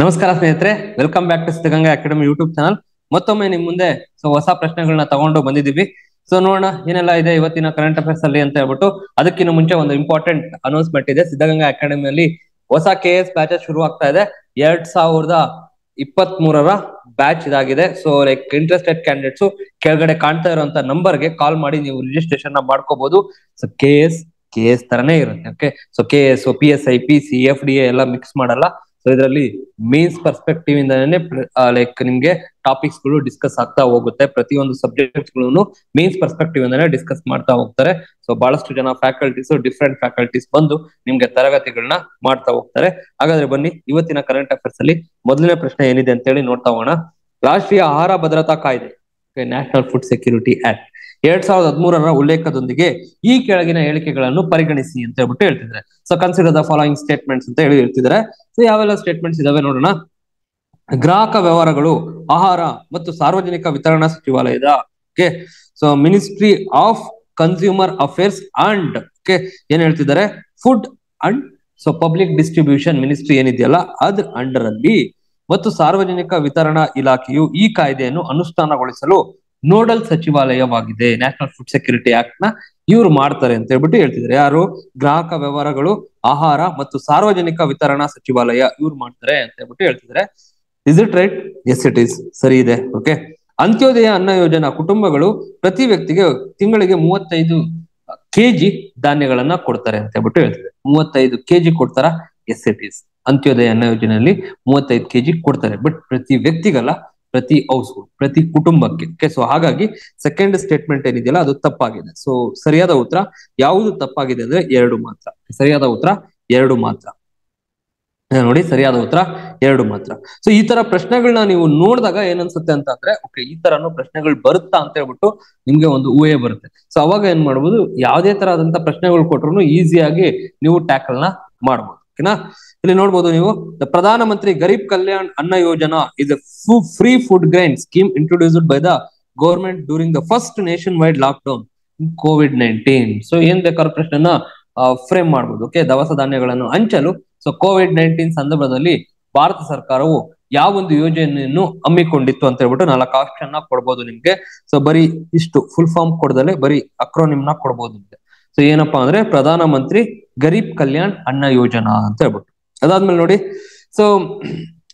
ನಮಸ್ಕಾರ ಸ್ನೇಹಿತರೆ welcome back to Siddaganga academy YouTube channel ಮತ್ತೊಮ್ಮೆ ನಿಮ್ ಮುಂದೆ ಸೊ ಹೊಸ ಪ್ರಶ್ನೆಗಳನ್ನ ತಗೊಂಡು ಬಂದಿದ್ದೀವಿ. ಸೊ ನೋಡೋಣ, ಏನೆಲ್ಲ ಇದೆ ಇವತ್ತಿನ ಕರೆಂಟ್ ಅಫೇರ್ಸ್ ಅಲ್ಲಿ ಅಂತ ಹೇಳ್ಬಿಟ್ಟು ಅದಕ್ಕಿಂತ ಮುಂಚೆ ಒಂದು ಇಂಪಾರ್ಟೆಂಟ್ ಅನೌನ್ಸ್ಮೆಂಟ್ ಇದೆ. ಸಿದ್ಧಗಂಗಾ ಅಕಾಡೆಮಿಯಲ್ಲಿ ಹೊಸ ಕೆ ಎಸ್ ಬ್ಯಾಚಸ್ ಶುರು ಆಗ್ತಾ ಇದೆ. ಎರಡ್ ಸಾವಿರದ ಇಪ್ಪತ್ತ್ ಮೂರರ ಬ್ಯಾಚ್ ಇದಾಗಿದೆ ಸೊ ಲೈಕ್ ಇಂಟ್ರೆಸ್ಟೆಡ್ ಕ್ಯಾಂಡಿಡೇಟ್ಸ್ ಕೆಳಗಡೆ ಕಾಣ್ತಾ ಇರುವಂತ ನಂಬರ್ಗೆ ಕಾಲ್ ಮಾಡಿ ನೀವು ರಿಜಿಸ್ಟ್ರೇಷನ್ ಮಾಡ್ಕೋಬಹುದು so K S K S ತರನೇ ಇರುತ್ತೆ okay so K S P S I P C F D ಎಲ್ಲ ಮಿಕ್ಸ್ ಮಾಡಲ್ಲ. ಸೊ ಇದರಲ್ಲಿ ಮೀನ್ಸ್ ಪರ್ಸ್ಪೆಕ್ಟಿವ್ ಇಂದಾನೆ ಲೈಕ್ ನಿಮ್ಗೆ ಟಾಪಿಕ್ಸ್ಗಳು ಡಿಸ್ಕಸ್ ಆಗ್ತಾ ಹೋಗುತ್ತೆ. ಪ್ರತಿಯೊಂದು ಸಬ್ಜೆಕ್ಟ್ಸ್ಗಳನ್ನು ಮೀನ್ಸ್ ಪರ್ಸ್ಪೆಕ್ಟಿವ್ ಇಂದಾನೆ ಡಿಸ್ಕಸ್ ಮಾಡ್ತಾ ಹೋಗ್ತಾರೆ. ಸೊ ಬಹಳಷ್ಟು ಜನ ಫ್ಯಾಕಲ್ಟೀಸ್ ಡಿಫ್ರೆಂಟ್ ಫ್ಯಾಕಲ್ಟೀಸ್ ಬಂದು ನಿಮ್ಗೆ ತರಗತಿಗಳನ್ನ ಮಾಡ್ತಾ ಹೋಗ್ತಾರೆ. ಹಾಗಾದ್ರೆ ಬನ್ನಿ, ಇವತ್ತಿನ ಕರೆಂಟ್ ಅಫೇರ್ಸ್ ಅಲ್ಲಿ ಮೊದಲನೇ ಪ್ರಶ್ನೆ ಏನಿದೆ ಅಂತ ಹೇಳಿ ನೋಡ್ತಾ ಹೋಗೋಣ. ರಾಷ್ಟ್ರೀಯ ಆಹಾರ ಭದ್ರತಾ ಕಾಯ್ದೆ ನ್ಯಾಷನಲ್ ಫುಡ್ ಸೆಕ್ಯೂರಿಟಿ ಆಕ್ಟ್ ಎರಡ್ ಸಾವಿರದ ಹದಿಮೂರರ ಉಲ್ಲೇಖದೊಂದಿಗೆ ಈ ಕೆಳಗಿನ ಹೇಳಿಕೆಗಳನ್ನು ಪರಿಗಣಿಸಿ ಅಂತ ಹೇಳ್ಬಿಟ್ಟು ಹೇಳ್ತಿದ್ದಾರೆ. So consider the following statements ಅಂತ ಹೇಳಿ ಹೇಳ್ತಿದ್ದಾರೆ. ಸೊ ಯಾವೆಲ್ಲ ಸ್ಟೇಟ್ಮೆಂಟ್ಸ್ ಇದಾವೆ ನೋಡೋಣ. ಗ್ರಾಹಕ ವ್ಯವಹಾರಗಳು, ಆಹಾರ ಮತ್ತು ಸಾರ್ವಜನಿಕ ವಿತರಣಾ ಸಚಿವಾಲಯದ okay so ministry of consumer affairs and okay ಏನ್ ಹೇಳ್ತಿದ್ದಾರೆ? Food and so public distribution ministry ಏನಿದೆಯಲ್ಲ ಅದ್ರ ಅಂಡರ್ ಅಲ್ಲಿ ಮತ್ತು ಸಾರ್ವಜನಿಕ ವಿತರಣಾ ಇಲಾಖೆಯು ಈ ಕಾಯ್ದೆಯನ್ನು ಅನುಷ್ಠಾನಗೊಳಿಸಲು ನೋಡಲ್ ಸಚಿವಾಲಯವಾಗಿದೆ. ನ್ಯಾಷನಲ್ ಫುಡ್ ಸೆಕ್ಯೂರಿಟಿ ಆಕ್ಟ್ನ ಇವ್ರು ಮಾಡ್ತಾರೆ ಅಂತ ಹೇಳ್ಬಿಟ್ಟು ಹೇಳ್ತಿದ್ದಾರೆ. ಯಾರು? ಗ್ರಾಹಕ ವ್ಯವಹಾರಗಳು, ಆಹಾರ ಮತ್ತು ಸಾರ್ವಜನಿಕ ವಿತರಣಾ ಸಚಿವಾಲಯ ಇವ್ರು ಮಾಡ್ತಾರೆ ಅಂತ ಹೇಳ್ಬಿಟ್ಟು ಹೇಳ್ತಿದ್ದಾರೆ. Is it right yes it is ಸರಿ ಇದೆ. ಓಕೆ ಅಂತ್ಯೋದಯ ಅನ್ನ ಯೋಜನಾ ಕುಟುಂಬಗಳು ಪ್ರತಿ ವ್ಯಕ್ತಿಗೆ ತಿಂಗಳಿಗೆ ಮೂವತ್ತೈದು ಕೆಜಿ ಧಾನ್ಯಗಳನ್ನ ಕೊಡ್ತಾರೆ ಅಂತ ಹೇಳ್ಬಿಟ್ಟು ಹೇಳ್ತಿದ್ದಾರೆ. ಮೂವತ್ತೈದು ಕೆಜಿ ಕೊಡ್ತಾರ? ಎಸ್ ಇಟ್ ಇಸ್ ಅಂತ್ಯೋದಯ ಅನ್ನ ಯೋಜನೆಯಲ್ಲಿ ಮೂವತ್ತೈದು ಕೆಜಿ ಕೊಡ್ತಾರೆ. ಬಟ್ ಪ್ರತಿ ವ್ಯಕ್ತಿಗಲ್ಲ ಪ್ರತಿ ಹೌಸ್ ಪ್ರತಿ ಕುಟುಂಬಕ್ಕೆ. ಓಕೆ ಸೊ ಹಾಗಾಗಿ ಸೆಕೆಂಡ್ ಸ್ಟೇಟ್ಮೆಂಟ್ ಏನಿದೆಯಲ್ಲ, ಅದು ತಪ್ಪಾಗಿದೆ. ಸೊ ಸರಿಯಾದ ಉತ್ತರ, ಯಾವುದು ತಪ್ಪಾಗಿದೆ ಅಂದ್ರೆ ಎರಡು ಮಾತ್ರ. ಸರಿಯಾದ ಉತ್ತರ, ಎರಡು ಮಾತ್ರ. ನೋಡಿ, ಸರಿಯಾದ ಉತ್ತರ, ಎರಡು ಮಾತ್ರ. ಸೊ ಈ ತರ ಪ್ರಶ್ನೆಗಳನ್ನ ನೀವು ನೋಡಿದಾಗ ಏನನ್ಸುತ್ತೆ ಅಂತ ಅಂದ್ರೆ ಓಕೆ ಈ ತರನು ಪ್ರಶ್ನೆಗಳು ಬರುತ್ತಾ ಅಂತ ಹೇಳ್ಬಿಟ್ಟು ನಿಮ್ಗೆ ಒಂದು ಊಹೆ ಬರುತ್ತೆ. ಸೊ ಅವಾಗ ಏನ್ ಮಾಡ್ಬೋದು, ಯಾವ್ದೇ ತರದಂತ ಪ್ರಶ್ನೆಗಳು ಕೊಟ್ರು ಈಸಿಯಾಗಿ ನೀವು ಟ್ಯಾಕಲ್ನ ಮಾಡ್ಬೋದು. ಓಕೆನಾ ಇಲ್ಲಿ ನೋಡ್ಬೋದು ನೀವು the Pradhan Mantri Garib Kalyan Anna Yojana is free food grain scheme introduced by the government during the first nationwide lockdown COVID nineteen so ಏನ್ ಬೇಕಾದ್ರೂ ಪ್ರಶ್ನೆನ ಫ್ರೇಮ್ ಮಾಡ್ಬೋದು ಓಕೆ ದವಸ ಧಾನ್ಯಗಳನ್ನು ಹಂಚಲು. ಸೊ ಕೋವಿಡ್ ನೈನ್ಟೀನ್ ಸಂದರ್ಭದಲ್ಲಿ ಭಾರತ ಸರ್ಕಾರವು ಯಾವ ಒಂದು ಯೋಜನೆಯನ್ನು ಹಮ್ಮಿಕೊಂಡಿತ್ತು ಅಂತ ಹೇಳ್ಬಿಟ್ಟು ನಾಲ್ಕು ಆಪ್ಷನ್ನ ಕೊಡ್ಬೋದು ನಿಮ್ಗೆ. ಸೊ ಬರೀ ಇಷ್ಟು ಫುಲ್ ಫಾರ್ಮ್ ಕೊಡದಲೆ ಬರೀ ಅಕ್ರೋನಿಮ್ನ ಕೊಡ್ಬೋದು ನಿಮ್ಗೆ. ಸೊ ಏನಪ್ಪಾ ಅಂದ್ರೆ ಪ್ರಧಾನ ಮಂತ್ರಿ ಗರೀಬ್ ಕಲ್ಯಾಣ್ ಅನ್ನ ಯೋಜನಾ ಅಂತ ಹೇಳ್ಬಿಟ್ಟು. ಅದಾದ್ಮೇಲೆ ನೋಡಿ. ಸೊ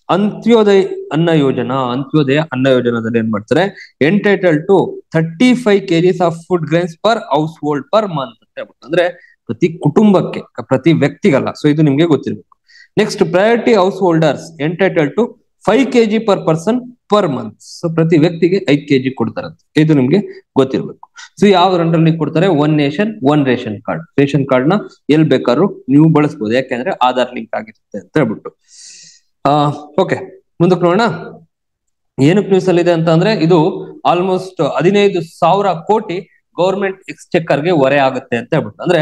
ಅಂತ್ಯೋದಯ ಅನ್ನ ಯೋಜನಾ, ಅಂತ್ಯೋದಯ ಅನ್ನ ಯೋಜನಾದಲ್ಲಿ ಏನ್ ಮಾಡ್ತಾರೆ? Entitle to thirty five kgs of food grains per household per month ಅಂತ ಹೇಳ್ಬಿಟ್ಟು. ಅಂದ್ರೆ ಪ್ರತಿ ಕುಟುಂಬಕ್ಕೆ, ಪ್ರತಿ ವ್ಯಕ್ತಿಗಲ್ಲ. ಸೊ ಇದು ನಿಮ್ಗೆ ಗೊತ್ತಿರ್ಬೇಕು. Next priority householders entitle to five kg per person per month so ಪ್ರತಿ ವ್ಯಕ್ತಿಗೆ ಐದ್ ಕೆಜಿ ಕೊಡ್ತಾರಂತೆ. ಇದು ನಿಮ್ಗೆ ಗೊತ್ತಿರ್ಬೇಕು. ಸೊ ಯಾವ ರಂಡಲ್ಲಿ ಕೊಡ್ತಾರೆ? One nation one ration card ration ಕಾರ್ಡ್ನ ಎಲ್ ಬೇಕಾದ್ರೂ ನೀವು ಬಳಸಬಹುದು ಯಾಕೆಂದ್ರೆ ಆಧಾರ್ ಲಿಂಕ್ ಆಗಿರುತ್ತೆ ಅಂತ ಹೇಳ್ಬಿಟ್ಟು. ಆ ಓಕೆ ಮುಂದಕ್ಕೆ ನೋಡೋಣ. ಏನಕ್ಕೆ ನ್ಯೂಸ್ ಅಲ್ಲಿ ಇದೆ ಅಂತ ಅಂದ್ರೆ ಇದು ಆಲ್ಮೋಸ್ಟ್ ಹದಿನೈದು ಸಾವಿರ ಕೋಟಿ ಗೌರ್ಮೆಂಟ್ ಎಕ್ಸ್ಚೆಕ್ಕರ್ಗೆ ಹೊರೆ ಆಗುತ್ತೆ ಅಂತ ಹೇಳ್ಬಿಟ್ಟು. ಅಂದ್ರೆ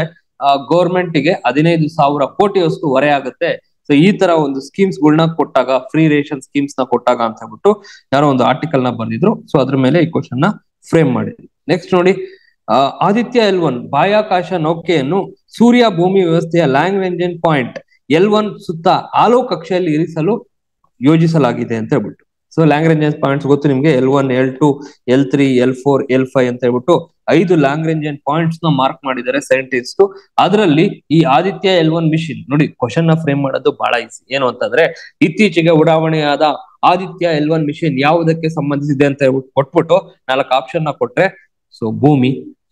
ಗೌರ್ಮೆಂಟ್ಗೆ ಹದಿನೈದು ಸಾವಿರ ಕೋಟಿಯಷ್ಟು ಹೊರೆ ಆಗುತ್ತೆ. ಸೊ ಈ ತರ ಒಂದು ಸ್ಕೀಮ್ಸ್ ಗಳನ್ನ ಕೊಟ್ಟಾಗ ಫ್ರೀ ರೇಷನ್ ಸ್ಕೀಮ್ಸ್ನ ಕೊಟ್ಟಾಗ ಅಂತ ಹೇಳ್ಬಿಟ್ಟು ಯಾರೋ ಒಂದು ಆರ್ಟಿಕಲ್ನ ಬಂದಿದ್ರು ಸೊ ಅದ್ರ ಮೇಲೆ ಈ ಕ್ವಶನ್ನ ಫ್ರೇಮ್ ಮಾಡಿದ್ರು ನೆಕ್ಸ್ಟ್ ನೋಡಿ ಆದಿತ್ಯ ಎಲ್ ಒನ್ ಬಾಹ್ಯಾಕಾಶ ನೌಕೆಯನ್ನು ಸೂರ್ಯ ಭೂಮಿ ವ್ಯವಸ್ಥೆಯ Lagrange point L one ಸುತ್ತ ಆಲೋ ಕಕ್ಷೆಯಲ್ಲಿ ಇರಿಸಲು ಯೋಜಿಸಲಾಗಿದೆ ಅಂತ ಹೇಳ್ಬಿಟ್ಟು. ಸೊ ಲ್ಯಾಂಗ್ರೇಂಜ್ ಪಾಯಿಂಟ್ಸ್ ಗೊತ್ತು ನಿಮ್ಗೆ? L one L two L three L four L five ಅಂತ ಹೇಳ್ಬಿಟ್ಟು ಐದು ಲಾಂಗ್ ಲ್ಯಾಂಗ್ರೇಂಜ್ ಪಾಯಿಂಟ್ಸ್ನ ಮಾರ್ಕ್ ಮಾಡಿದ್ದಾರೆ ಸೈಂಟಿಸ್ಟ್ ಅದರಲ್ಲಿ ಈ ಆದಿತ್ಯ ಎಲ್ ಒನ್ ಮಿಷಿನ್ ನೋಡಿ ಕ್ವಶನ್ನ ಫ್ರೇಮ್ ಮಾಡೋದು ಬಹಳ ಈಸಿ ಏನು ಅಂತಂದ್ರೆ, ಇತ್ತೀಚೆಗೆ ಉಡಾವಣೆಯಾದ ಆದಿತ್ಯ ಎಲ್ ಒನ್ ಮಿಷಿನ್ ಯಾವುದಕ್ಕೆ ಸಂಬಂಧಿಸಿದೆ ಅಂತ ಹೇಳ್ಬಿಟ್ಟು ಕೊಟ್ಬಿಟ್ಟು ನಾಲ್ಕು ಆಪ್ಷನ್ನ ಕೊಟ್ರೆ ಸೊ ಭೂಮಿ,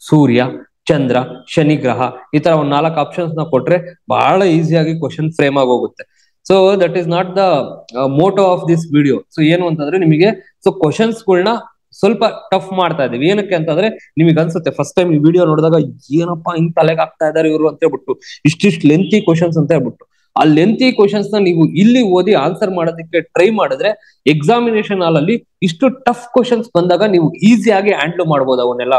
ಸೂರ್ಯ, ಚಂದ್ರ, ಶನಿ ಗ್ರಹ, ಈ ತರ ಒಂದ್ ನಾಲ್ಕು ಆಪ್ಷನ್ಸ್ನ ಕೊಟ್ರೆ ಬಹಳ ಈಸಿಯಾಗಿ ಕ್ವಶನ್ ಫ್ರೇಮ್ ಆಗಿ ಹೋಗುತ್ತೆ. So that is not the motto of this video so ಏನು ಅಂತಂದ್ರೆ ನಿಮಗೆ ಸೊ ಕ್ವಶನ್ಸ್ ಗಳನ್ನ ಸ್ವಲ್ಪ ಟಫ್ ಮಾಡ್ತಾ ಇದೀವಿ ಏನಕ್ಕೆ ಅಂತಂದ್ರೆ ನಿಮಗೆ ಅನ್ಸುತ್ತೆ ಫಸ್ಟ್ ಟೈಮ್ ಈ ವಿಡಿಯೋ ನೋಡಿದಾಗ ಏನಪ್ಪಾ ಹಿಂಗ್ ತಲೆಗೆ ಆಗ್ತಾ ಇದಾರೆ ಇವರು ಅಂತ ಹೇಳ್ಬಿಟ್ಟು, ಇಷ್ಟಿಷ್ಟು ಲೆಂತಿ ಕ್ವಶನ್ಸ್ ಅಂತ ಹೇಳ್ಬಿಟ್ಟು. ಆ ಲೆಂತಿ ಕ್ವಶನ್ಸ್ನ ನೀವು ಇಲ್ಲಿ ಓದಿ ಆನ್ಸರ್ ಮಾಡೋದಕ್ಕೆ ಟ್ರೈ ಮಾಡಿದ್ರೆ ಎಕ್ಸಾಮಿನೇಷನ್ ಹಾಲ್ ಅಲ್ಲಿ ಇಷ್ಟು ಟಫ್ ಕ್ವಶನ್ಸ್ ಬಂದಾಗ ನೀವು ಈಸಿಯಾಗಿ ಹ್ಯಾಂಡಲ್ ಮಾಡ್ಬೋದು ಅವನ್ನೆಲ್ಲ.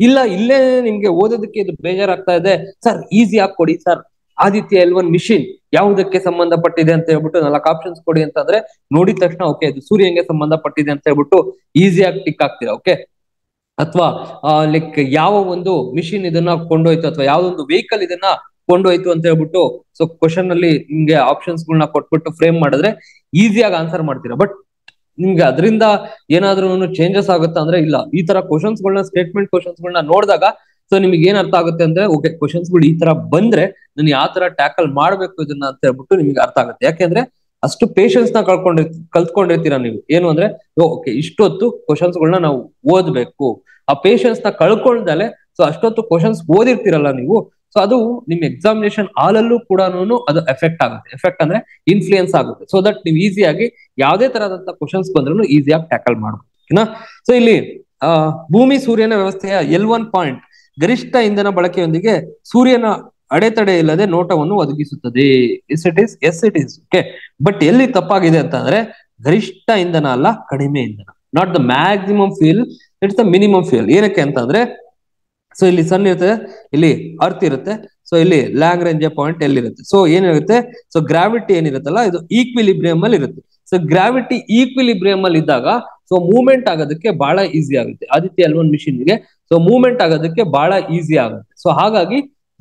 ಇಲ್ಲ, ಇಲ್ಲೇ ನಿಮ್ಗೆ ಓದೋದಕ್ಕೆ ಇದು ಬೇಜಾರಾಗ್ತಾ ಇದೆ. ಸರ್ ಈಸಿ ಕೊಡಿ sir. Aditya L one mission ಯಾವುದಕ್ಕೆ ಸಂಬಂಧಪಟ್ಟಿದೆ ಅಂತ ಹೇಳ್ಬಿಟ್ಟು ನಾಲ್ಕು ಆಪ್ಷನ್ಸ್ ಕೊಡಿ ಅಂತಂದ್ರೆ ನೋಡಿದ ತಕ್ಷಣ ಓಕೆ ಇದು ಸೂರ್ಯಂಗೆ ಸಂಬಂಧಪಟ್ಟಿದೆ ಅಂತ ಹೇಳ್ಬಿಟ್ಟು ಈಸಿಯಾಗಿ ಟಿಕ್ ಆಗ್ತೀರಾ ಓಕೆ ಅಥವಾ ಲೈಕ್ ಯಾವ ಒಂದು ಮಿಷಿನ್ ಇದನ್ನ ಕೊಂಡೋಯ್ತು ಅಥವಾ ಯಾವ್ದೊಂದು ವೆಹಿಕಲ್ ಇದನ್ನ ಕೊಂಡೋಯ್ತು ಅಂತ ಹೇಳ್ಬಿಟ್ಟು ಸೊ ಕ್ವಶನ್ ಅಲ್ಲಿ ನಿಮ್ಗೆ ಆಪ್ಷನ್ಸ್ ಗಳನ್ನ ಕೊಟ್ಬಿಟ್ಟು ಫ್ರೇಮ್ ಮಾಡಿದ್ರೆ ಈಸಿಯಾಗಿ ಆನ್ಸರ್ ಮಾಡ್ತೀರಾ. ಬಟ್ ನಿಮ್ಗೆ ಅದರಿಂದ ಏನಾದ್ರೂ ಚೇಂಜಸ್ ಆಗುತ್ತಾ ಅಂದ್ರೆ ಇಲ್ಲ. ಈ ತರ ಕ್ವಶನ್ಸ್ ಗಳನ್ನ ಸ್ಟೇಟ್ಮೆಂಟ್ ಕ್ವಶನ್ಸ್ ಗಳನ್ನ ನೋಡಿದಾಗ ಸೊ ನಿಮ್ಗೆ ಏನ್ ಅರ್ಥ ಆಗುತ್ತೆ ಅಂದ್ರೆ ಓಕೆ ಕ್ವಶನ್ಸ್ಗಳು ಈ ತರ ಬಂದ್ರೆ ನಾನು ಯಾವ ತರ ಟ್ಯಾಕಲ್ ಮಾಡ್ಬೇಕು ಇದನ್ನ ಅಂತ ಹೇಳ್ಬಿಟ್ಟು ನಿಮ್ಗೆ ಅರ್ಥ ಆಗುತ್ತೆ. ಯಾಕೆಂದ್ರೆ ಅಷ್ಟು ಪೇಶನ್ಸ್ನ ಕಳ್ಕೊಂಡಿರ್ ಕಲ್ತ್ಕೊಂಡಿರ್ತೀರಾ ನೀವು. ಏನು ಅಂದ್ರೆ ಓಕೆ ಇಷ್ಟೊತ್ತು ಕ್ವಶನ್ಸ್ ಗಳನ್ನ ನಾವು ಓದ್ಬೇಕು. ಆ ಪೇಶನ್ಸ್ನ ಕಳ್ಕೊಂಡ್ದಲೆ ಸೊ ಅಷ್ಟೊತ್ತು ಕ್ವಶನ್ಸ್ ಓದಿರ್ತೀರಲ್ಲ ನೀವು. ಸೊ ಅದು ನಿಮ್ ಎಕ್ಸಾಮಿನೇಷನ್ ಹಾಲಲ್ಲೂ ಕೂಡ ಅದು ಎಫೆಕ್ಟ್ ಆಗುತ್ತೆ. ಎಫೆಕ್ಟ್ ಅಂದ್ರೆ ಇನ್ಫ್ಲೂಯೆನ್ಸ್ ಆಗುತ್ತೆ. ಸೊ ದಟ್ ನೀವು ಈಸಿಯಾಗಿ ಯಾವುದೇ ತರದಂತ ಕ್ವಶನ್ಸ್ ಬಂದ್ರು ಈಸಿಯಾಗಿ ಟ್ಯಾಕಲ್ ಮಾಡಬಹುದು ಸೊ ಇಲ್ಲಿ ಭೂಮಿ ಸೂರ್ಯನ ವ್ಯವಸ್ಥೆಯ ಎಲ್ ಒನ್ ಪಾಯಿಂಟ್ ಗರಿಷ್ಠ ಇಂಧನ ಬಳಕೆಯೊಂದಿಗೆ ಸೂರ್ಯನ ಅಡೆತಡೆ ಇಲ್ಲದೆ ನೋಟವನ್ನು ಒದಗಿಸುತ್ತದೆ. Yes it is yes it is okay but ಎಲ್ಲಿ ತಪ್ಪಾಗಿದೆ ಅಂತಂದ್ರೆ ಗರಿಷ್ಠ ಇಂಧನ ಅಲ್ಲ, ಕಡಿಮೆ ಇಂಧನ. Not the maximum fuel it's the minimum fuel ಏನಕ್ಕೆ ಅಂತಂದ್ರೆ ಸೊ ಇಲ್ಲಿ ಸನ್ ಇರುತ್ತೆ, ಇಲ್ಲಿ ಅರ್ತ್ ಇರುತ್ತೆ ಸೊ ಇಲ್ಲಿ ಲ್ಯಾಂಗ್ ರೇಂಜ್ ಪಾಯಿಂಟ್ ಎಲ್ಲಿರುತ್ತೆ ಸೊ ಏನಿರುತ್ತೆ ಸೊ ಗ್ರಾವಿಟಿ ಏನಿರುತ್ತಲ್ಲ ಇದು ಈಕ್ವಿಲಿಬ್ರಿಯಂ ಅಲ್ಲಿ ಇರುತ್ತೆ. ಸೊ ಗ್ರಾವಿಟಿ ಈಕ್ವಿಲಿಬ್ರಿಯಂ ಅಲ್ಲಿ ಇದ್ದಾಗ ಸೊ ಮೂವ್ಮೆಂಟ್ ಆಗೋದಕ್ಕೆ ಬಹಳ ಈಸಿ ಆಗುತ್ತೆ. ಆದಿತ್ಯ ಎಲ್ವನ್ ಮಿಷಿನ್ಗೆ ಸೊ ಮೂವ್ಮೆಂಟ್ ಆಗೋದಕ್ಕೆ ಬಹಳ ಈಸಿ ಆಗುತ್ತೆ. ಸೊ ಹಾಗಾಗಿ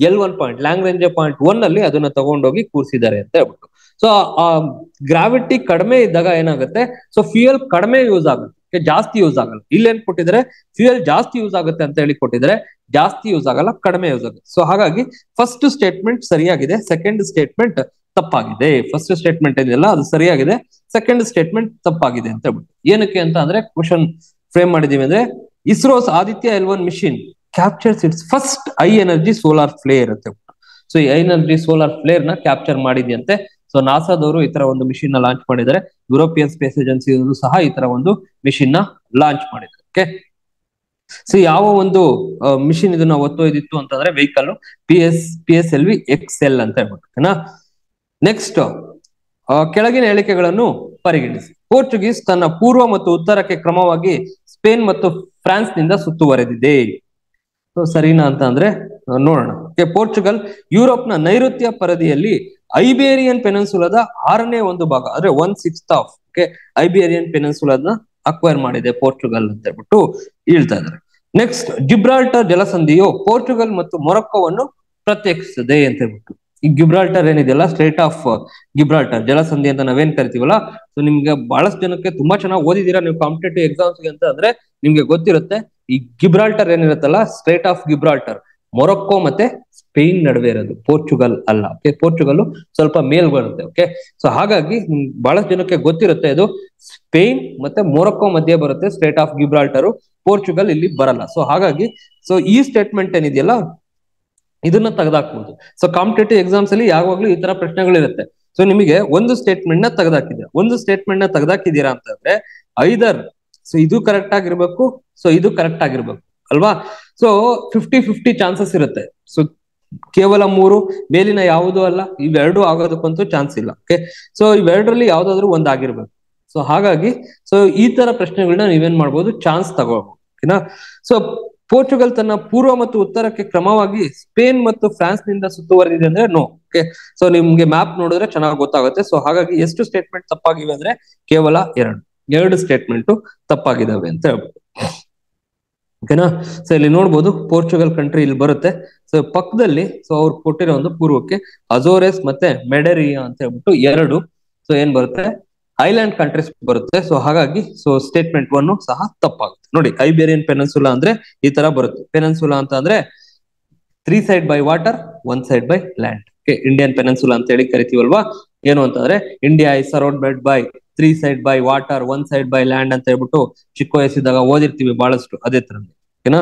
L one point Lagrange point one ಅಲ್ಲಿ ಅದನ್ನ ತಗೊಂಡೋಗಿ ಕೂರಿಸಿದ್ದಾರೆ ಅಂತ ಹೇಳ್ಬಿಟ್ಟು. ಸೊ ಗ್ರಾವಿಟಿ ಕಡಿಮೆ ಇದ್ದಾಗ ಏನಾಗುತ್ತೆ? ಸೊ ಫ್ಯೂಯಲ್ ಕಡಿಮೆ ಯೂಸ್ ಆಗುತ್ತೆ. ಜಾಸ್ತಿ ಯೂಸ್ ಆಗಲ್ಲ. ಇಲ್ಲೇನ್ ಕೊಟ್ಟಿದ್ರೆ ಫ್ಯೂಯಲ್ ಜಾಸ್ತಿ ಯೂಸ್ ಆಗುತ್ತೆ ಅಂತ ಹೇಳಿ ಕೊಟ್ಟಿದ್ರೆ ಜಾಸ್ತಿ ಯೂಸ್ ಆಗಲ್ಲ, ಕಡಿಮೆ ಯೂಸ್ ಆಗುತ್ತೆ. ಸೊ ಹಾಗಾಗಿ ಫಸ್ಟ್ ಸ್ಟೇಟ್ಮೆಂಟ್ ಸರಿಯಾಗಿದೆ. ಸೆಕೆಂಡ್ ಸ್ಟೇಟ್ಮೆಂಟ್ ತಪ್ಪಾಗಿದೆ. ಫಸ್ಟ್ ಸ್ಟೇಟ್ಮೆಂಟ್ ಏನಿಲ್ಲ, ಅದು ಸರಿಯಾಗಿದೆ. ಸೆಕೆಂಡ್ ಸ್ಟೇಟ್ಮೆಂಟ್ ತಪ್ಪಾಗಿದೆ ಅಂತ ಹೇಳ್ಬಿಟ್ಟು. ಏನಕ್ಕೆ ಅಂತ ಅಂದ್ರೆ ಕ್ವಶನ್ ಫ್ರೇಮ್ ಮಾಡಿದೀವಿ ಅಂದ್ರೆ ISRO's Aditya L one mission captures its first high energy solar flare ಅಂತ ಸೊ ಈ ಐ ಎನರ್ಜಿ ಸೋಲಾರ್ ಫ್ಲೇರ್ನ ಕ್ಯಾಪ್ಚರ್ ಮಾಡಿದ್ಯಂತೆ. ಸೊ ನಾಸಾದವರು ಈ ತರ ಒಂದು ಮಿಷಿನ್ನ ಲಾಂಚ್ ಮಾಡಿದ್ದಾರೆ. ಯುರೋಪಿಯನ್ ಸ್ಪೇಸ್ ಏಜೆನ್ಸಿ ಸಹ ಈ ತರ ಒಂದು ಮಿಷಿನ್ನ ಲಾಂಚ್ ಮಾಡಿದ್ದಾರೆ. ಓಕೆ ಸೊ ಯಾವ ಒಂದು ಮಿಷಿನ್ ಇದನ್ನ ಒತ್ತೊಯ್ದಿತ್ತು ಅಂತಂದ್ರೆ vehicle P S P S L V X L ಅಂತ ಹೇಳ್ಬಿಟ್ಟು. ನೆಕ್ಸ್ಟ್ ಕೆಳಗಿನ ಹೇಳಿಕೆಗಳನ್ನು ಪರಿಗಣಿಸಿ. ಪೋರ್ಚುಗೀಸ್ ತನ್ನ ಪೂರ್ವ ಮತ್ತು ಉತ್ತರಕ್ಕೆ ಕ್ರಮವಾಗಿ ಸ್ಪೇನ್ ಮತ್ತು ಫ್ರಾನ್ಸ್ನಿಂದ ಸುತ್ತುವರೆದಿದೆ ಸರಿನಾ ಅಂತ ಅಂದ್ರೆ ನೋಡೋಣ. ಪೋರ್ಚುಗಲ್ ಯುರೋಪ್ನ ನೈಋತ್ಯ ಪರದಿಯಲ್ಲಿ ಐಬೇರಿಯನ್ ಪೆನನ್ಸುಲಾದ ಆರನೇ ಒಂದು ಭಾಗ, ಅಂದ್ರೆ one sixth of okay Iberian ಪೆನನ್ಸುಲಾದ acquire ಮಾಡಿದೆ ಪೋರ್ಚುಗಲ್ ಅಂತ ಹೇಳ್ಬಿಟ್ಟು ಹೇಳ್ತಾ ಇದ್ದಾರೆ. ನೆಕ್ಸ್ಟ್ ಜಿಬ್ರಾಲ್ಟರ್ ಜಲಸಂಧಿಯು ಪೋರ್ಚುಗಲ್ ಮತ್ತು ಮೊರಕ್ಕೋವನ್ನು ಪ್ರತ್ಯೇಕಿಸುತ್ತದೆ ಅಂತ ಹೇಳ್ಬಿಟ್ಟು. ಈ ಗಿಬ್ರಾಲ್ಟರ್ ಏನಿದೆಯಲ್ಲ ಸ್ಟೇಟ್ ಆಫ್ ಗಿಬ್ರಾಲ್ಟರ್ ಜಲಸಂಧಿ ಅಂತ ನಾವೇನ್ ಕರಿತೀವಲ್ಲ ಸೊ ನಿಮ್ಗೆ ಬಹಳಷ್ಟು ಜನಕ್ಕೆ ತುಂಬಾ ಚೆನ್ನಾಗಿ ಓದಿದೀರಾ ನೀವು ಕಾಂಪಿಟೇಟಿವ್ ಎಕ್ಸಾಮ್ಸ್ ಅಂತ ಅಂದ್ರೆ ನಿಮ್ಗೆ ಗೊತ್ತಿರುತ್ತೆ, ಈ ಗಿಬ್ರಾಲ್ಟರ್ ಏನಿರುತ್ತಲ್ಲ ಸ್ಟೇಟ್ ಆಫ್ ಗಿಬ್ರಾಲ್ಟರ್ ಮೊರಕ್ಕೋ ಮತ್ತೆ ಸ್ಪೇನ್ ನಡುವೆ ಇರೋದು ಪೋರ್ಚುಗಲ್ ಅಲ್ಲ ಓಕೆ ಪೋರ್ಚುಗಲ್ ಸ್ವಲ್ಪ ಮೇಲ್ ಬರುತ್ತೆ ಓಕೆ ಸೊ ಹಾಗಾಗಿ ಬಹಳಷ್ಟು ಜನಕ್ಕೆ ಗೊತ್ತಿರುತ್ತೆ ಇದು ಸ್ಪೇನ್ ಮತ್ತೆ ಮೊರಕ್ಕೋ ಮಧ್ಯೆ ಬರುತ್ತೆ ಸ್ಟೇಟ್ ಆಫ್ ಗಿಬ್ರಾಲ್ಟರ್ ಪೋರ್ಚುಗಲ್ ಇಲ್ಲಿ ಬರಲ್ಲ. ಸೊ ಹಾಗಾಗಿ ಸೊ ಈ ಸ್ಟೇಟ್ಮೆಂಟ್ ಏನಿದೆಯಲ್ಲ ಇದನ್ನ ತೆಗೆದಾಕ್ಬೋದು. ಸೊ ಕಾಂಪಿಟೇಟಿವ್ ಎಕ್ಸಾಮ್ಸ್ ಅಲ್ಲಿ ಯಾವಾಗ್ಲೂ ಈ ತರ ಪ್ರಶ್ನೆಗಳಿರುತ್ತೆ. ಸೊ ನಿಮಗೆ ಒಂದು ಸ್ಟೇಟ್ಮೆಂಟ್ನ ತೆಗೆದಾಕಿದೆ. ಒಂದು ಸ್ಟೇಟ್ಮೆಂಟ್ನ ತೆಗೆದಾಕಿದ್ದೀರಾ ಅಂತಂದ್ರೆ ಐದರ್ ಸೊ ಇದು ಕರೆಕ್ಟ್ ಆಗಿರ್ಬೇಕು ಸೊ ಇದು ಕರೆಕ್ಟ್ ಆಗಿರ್ಬೇಕು, ಅಲ್ವಾ? ಸೊ ಫಿಫ್ಟಿ ಫಿಫ್ಟಿ ಚಾನ್ಸಸ್ ಇರುತ್ತೆ. ಸೊ ಕೇವಲ ಮೂರು, ಮೇಲಿನ ಯಾವುದೂ ಅಲ್ಲ, ಇವೆರಡು ಆಗೋದಕ್ಕಂತೂ ಚಾನ್ಸ್ ಇಲ್ಲ ಓಕೆ ಸೊ ಇವೆರಡರಲ್ಲಿ ಯಾವ್ದಾದ್ರು ಒಂದ್ ಆಗಿರ್ಬೇಕು. ಸೊ ಹಾಗಾಗಿ ಸೊ ಈ ತರ ಪ್ರಶ್ನೆಗಳನ್ನ ನೀವೇನ್ ಮಾಡ್ಬೋದು ಚಾನ್ಸ್ ತಗೋಬಹುದು ಓಕೆನಾ ಸೊ ಪೋರ್ಚುಗಲ್ ತನ್ನ ಪೂರ್ವ ಮತ್ತು ಉತ್ತರಕ್ಕೆ ಕ್ರಮವಾಗಿ ಸ್ಪೇನ್ ಮತ್ತು ಫ್ರಾನ್ಸ್ನಿಂದ ಸುತ್ತುವರೆದಿದೆ ಅಂದ್ರೆ ನೋ ಓಕೆ ಸೊ ನಿಮ್ಗೆ ಮ್ಯಾಪ್ ನೋಡಿದ್ರೆ ಚೆನ್ನಾಗಿ ಗೊತ್ತಾಗುತ್ತೆ. ಸೊ ಹಾಗಾಗಿ ಎಷ್ಟು ಸ್ಟೇಟ್ಮೆಂಟ್ ತಪ್ಪಾಗಿವೆ ಅಂದ್ರೆ ಕೇವಲ ಎರಡು ಎರಡು ಸ್ಟೇಟ್ಮೆಂಟ್ ತಪ್ಪಾಗಿದಾವೆ ಅಂತ ಹೇಳ್ಬೋದು. ಓಕೆನಾ ಸೊ ಇಲ್ಲಿ ನೋಡ್ಬೋದು ಪೋರ್ಚುಗಲ್ ಕಂಟ್ರಿ ಇಲ್ಲಿ ಬರುತ್ತೆ. ಸೊ ಪಕ್ಕದಲ್ಲಿ ಸೊ ಅವ್ರು ಕೊಟ್ಟಿರೋ ಒಂದು ಪೂರ್ವಕ್ಕೆ ಅಜೋರೆಸ್ ಮತ್ತೆ ಮೆಡರಿಯಾ ಅಂತ ಹೇಳ್ಬಿಟ್ಟು ಎರಡು. ಸೊ ಏನ್ ಬರುತ್ತೆ? ಐಲ್ಯಾಂಡ್ ಕಂಟ್ರೀಸ್ ಬರುತ್ತೆ. ಸೊ ಹಾಗಾಗಿ ಸೊ ಸ್ಟೇಟ್ಮೆಂಟ್ ಒನ್ ಸಹ ತಪ್ಪಾಗುತ್ತೆ. ನೋಡಿ ಐಬೇರಿಯನ್ ಪೆನನ್ಸುಲಾ ಅಂದ್ರೆ ಈ ತರ ಬರುತ್ತೆ. ಪೆನನ್ಸುಲಾ ಅಂತ ಅಂದ್ರೆ three side by water one side by land Indian peninsula ಅಂತ ಹೇಳಿ ಕರಿತೀವಲ್ವಾ? ಏನು ಅಂತಂದ್ರೆ India is surrounded by three side by water one side by land ಅಂತ ಹೇಳ್ಬಿಟ್ಟು ಚಿಕ್ಕ ವಯಸ್ಸಿದಾಗ ಓದಿರ್ತೀವಿ ಬಹಳಷ್ಟು ಅದೇ ತರ ಓಕೆನಾ?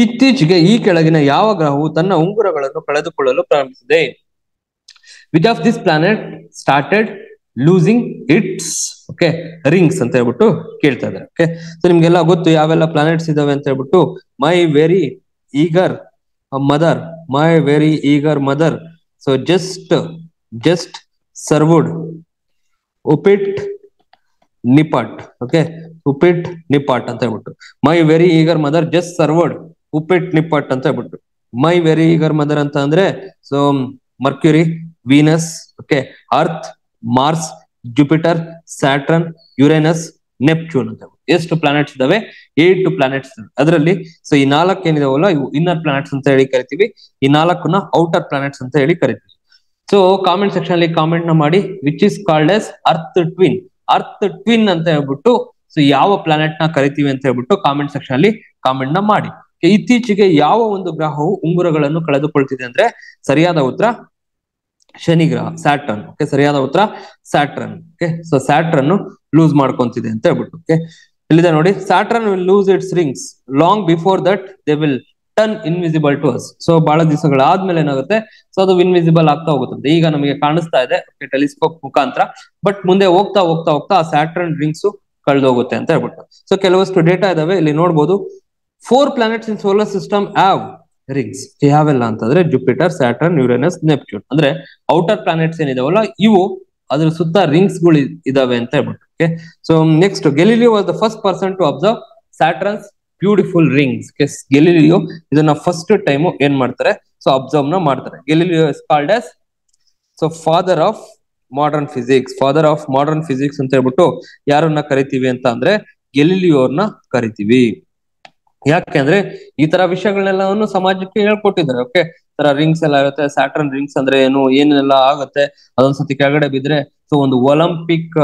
ಇತ್ತೀಚೆಗೆ ಈ ಕೆಳಗಿನ ಯಾವ ಗ್ರಹವು ತನ್ನ ಉಂಗುರಗಳನ್ನು ಕಳೆದುಕೊಳ್ಳಲು ಪ್ರಾರಂಭಿಸಿದೆ? Which of this planet started losing its okay rings ಅಂತ ಹೇಳ್ಬಿಟ್ಟು ಕೇಳ್ತಾ ಇದ್ದಾರೆ ಓಕೆ ಸೊ ನಿಮ್ಗೆಲ್ಲ ಗೊತ್ತು ಯಾವೆಲ್ಲ ಪ್ಲಾನೆಟ್ಸ್ ಇದಾವೆ ಅಂತ ಹೇಳ್ಬಿಟ್ಟು my very eager mother my very eager mother so just just served uppit nippat okay uppit nippat ಅಂತ ಹೇಳ್ಬಿಟ್ಟು. My very eager mother just served uppit nippat ಅಂತ ಹೇಳ್ಬಿಟ್ಟು. ಮೈ ವೆರಿ ಈಗರ್ ಮದರ್ ಅಂತ ಅಂದ್ರೆ so Mercury Venus okay Earth Mars Jupiter Saturn Uranus Neptune ಅಂತ ಎಷ್ಟು planets ಇದಾವೆ? Eight planets ಅದರಲ್ಲಿ ಸೊ ಈ ನಾಲ್ಕು ಏನಿದಾವಲ್ಲ, ಇವು ಇನ್ನರ್ ಪ್ಲಾನೆಟ್ಸ್ ಅಂತ ಹೇಳಿ ಕರಿತೀವಿ. ಈ ನಾಲ್ಕನ್ನ ಔಟರ್ ಪ್ಲಾನೆಟ್ಸ್ ಅಂತ ಹೇಳಿ ಕರಿತೀವಿ. ಸೊ ಕಾಮೆಂಟ್ ಸೆಕ್ಷನ್ ಅಲ್ಲಿ ಕಾಮೆಂಟ್ನ ಮಾಡಿ which is called as Earth twin Earth twin ಅಂತ ಹೇಳ್ಬಿಟ್ಟು ಸೊ ಯಾವ ಪ್ಲಾನೆಟ್ನ ಕರಿತೀವಿ ಅಂತ ಹೇಳ್ಬಿಟ್ಟು ಕಾಮೆಂಟ್ ಸೆಕ್ಷನ್ ಅಲ್ಲಿ ಕಾಮೆಂಟ್ನ ಮಾಡಿ. ಇತ್ತೀಚೆಗೆ ಯಾವ ಒಂದು ಗ್ರಹವು ಉಂಗುರಗಳನ್ನು ಕಳೆದುಕೊಳ್ತಿದೆ ಅಂದ್ರೆ, ಸರಿಯಾದ ಉತ್ತರ ಶನಿ ಗ್ರಹ ಸ್ಯಾಟ್ರನ್ ಓಕೆ ಸರಿಯಾದ ಉತ್ತರ Saturn okay so Saturn lose ಮಾಡ್ಕೊಂತಿದೆ ಅಂತ ಹೇಳ್ಬಿಟ್ಟು ಓಕೆ ಇಲ್ಲಿದೆ ನೋಡಿ? Saturn will lose its rings long before that they will turn invisible to us so ಬಹಳ ದಿವಸಗಳಾದ್ಮೇಲೆ ಏನಾಗುತ್ತೆ? ಸೊ ಅದು ಇನ್ವಿಸಿಬಲ್ ಆಗ್ತಾ ಹೋಗುತ್ತೆ ಈಗ ನಮಗೆ ಕಾಣಿಸ್ತಾ ಇದೆ ಟೆಲಿಸ್ಕೋಪ್ ಮುಖಾಂತರ. ಬಟ್ ಮುಂದೆ ಹೋಗ್ತಾ ಹೋಗ್ತಾ ಹೋಗ್ತಾ ಆ ಸ್ಯಾಟ್ರನ್ ರಿಂಗ್ಸ್ ಕಳೆದೋಗುತ್ತೆ ಅಂತ ಹೇಳ್ಬಿಟ್ಟು. ಸೊ ಕೆಲವಷ್ಟು ಡೇಟಾ ಇದಾವೆ. ಇಲ್ಲಿ ನೋಡ್ಬೋದು four planets in solar system have rings ಯಾವೆಲ್ಲ ಅಂತಂದ್ರೆ ಜುಪಿಟರ್ ಸ್ಯಾಟರ್ನ್ ಯುರೇನಸ್ ನೆಪ್ಟ್ಯೂನ್ ಅಂದ್ರೆ ಔಟರ್ ಪ್ಲಾನೆಟ್ಸ್ ಏನಿದಾವಲ್ಲ, ಇವು ಅದ್ರ ಸುತ್ತ ರಿಂಗ್ಸ್ಗಳು ಇದಾವೆ ಅಂತ ಹೇಳ್ಬಿಟ್ಟು okay so next Galileo was the first person to observe Saturn's beautiful rings Galileo ಇದನ್ನ ಫಸ್ಟ್ ಟೈಮ್ ಏನ್ ಮಾಡ್ತಾರೆ? ಸೊ ಅಬ್ಸರ್ವ್ನ ಮಾಡ್ತಾರೆ. Galileo is called as so father of modern physics father of modern physics ಅಂತ ಹೇಳ್ಬಿಟ್ಟು ಯಾರನ್ನ ಕರಿತೀವಿ ಅಂತ ಅಂದ್ರೆ ಗೆಲಿಲಿಯೋರ್ನ ಕರಿತೀವಿ. ಯಾಕೆಂದ್ರೆ ಈ ತರ ವಿಷಯಗಳನ್ನೆಲ್ಲವನ್ನು ಸಮಾಜಕ್ಕೆ ಹೇಳ್ಕೊಟ್ಟಿದ್ದಾರೆ. ಓಕೆ ತರ ರಿಂಗ್ಸ್ ಎಲ್ಲ ಇರುತ್ತೆ ಸ್ಯಾಟರ್ನ್ ರಿಂಗ್ಸ್ ಅಂದ್ರೆ ಏನು, ಏನೆಲ್ಲ ಆಗುತ್ತೆ ಅದೊಂದ್ಸತಿ ಕೆಳಗಡೆ ಬಿದ್ರೆ ಸೊ ಒಂದು ಒಲಿಂಪಿಕ್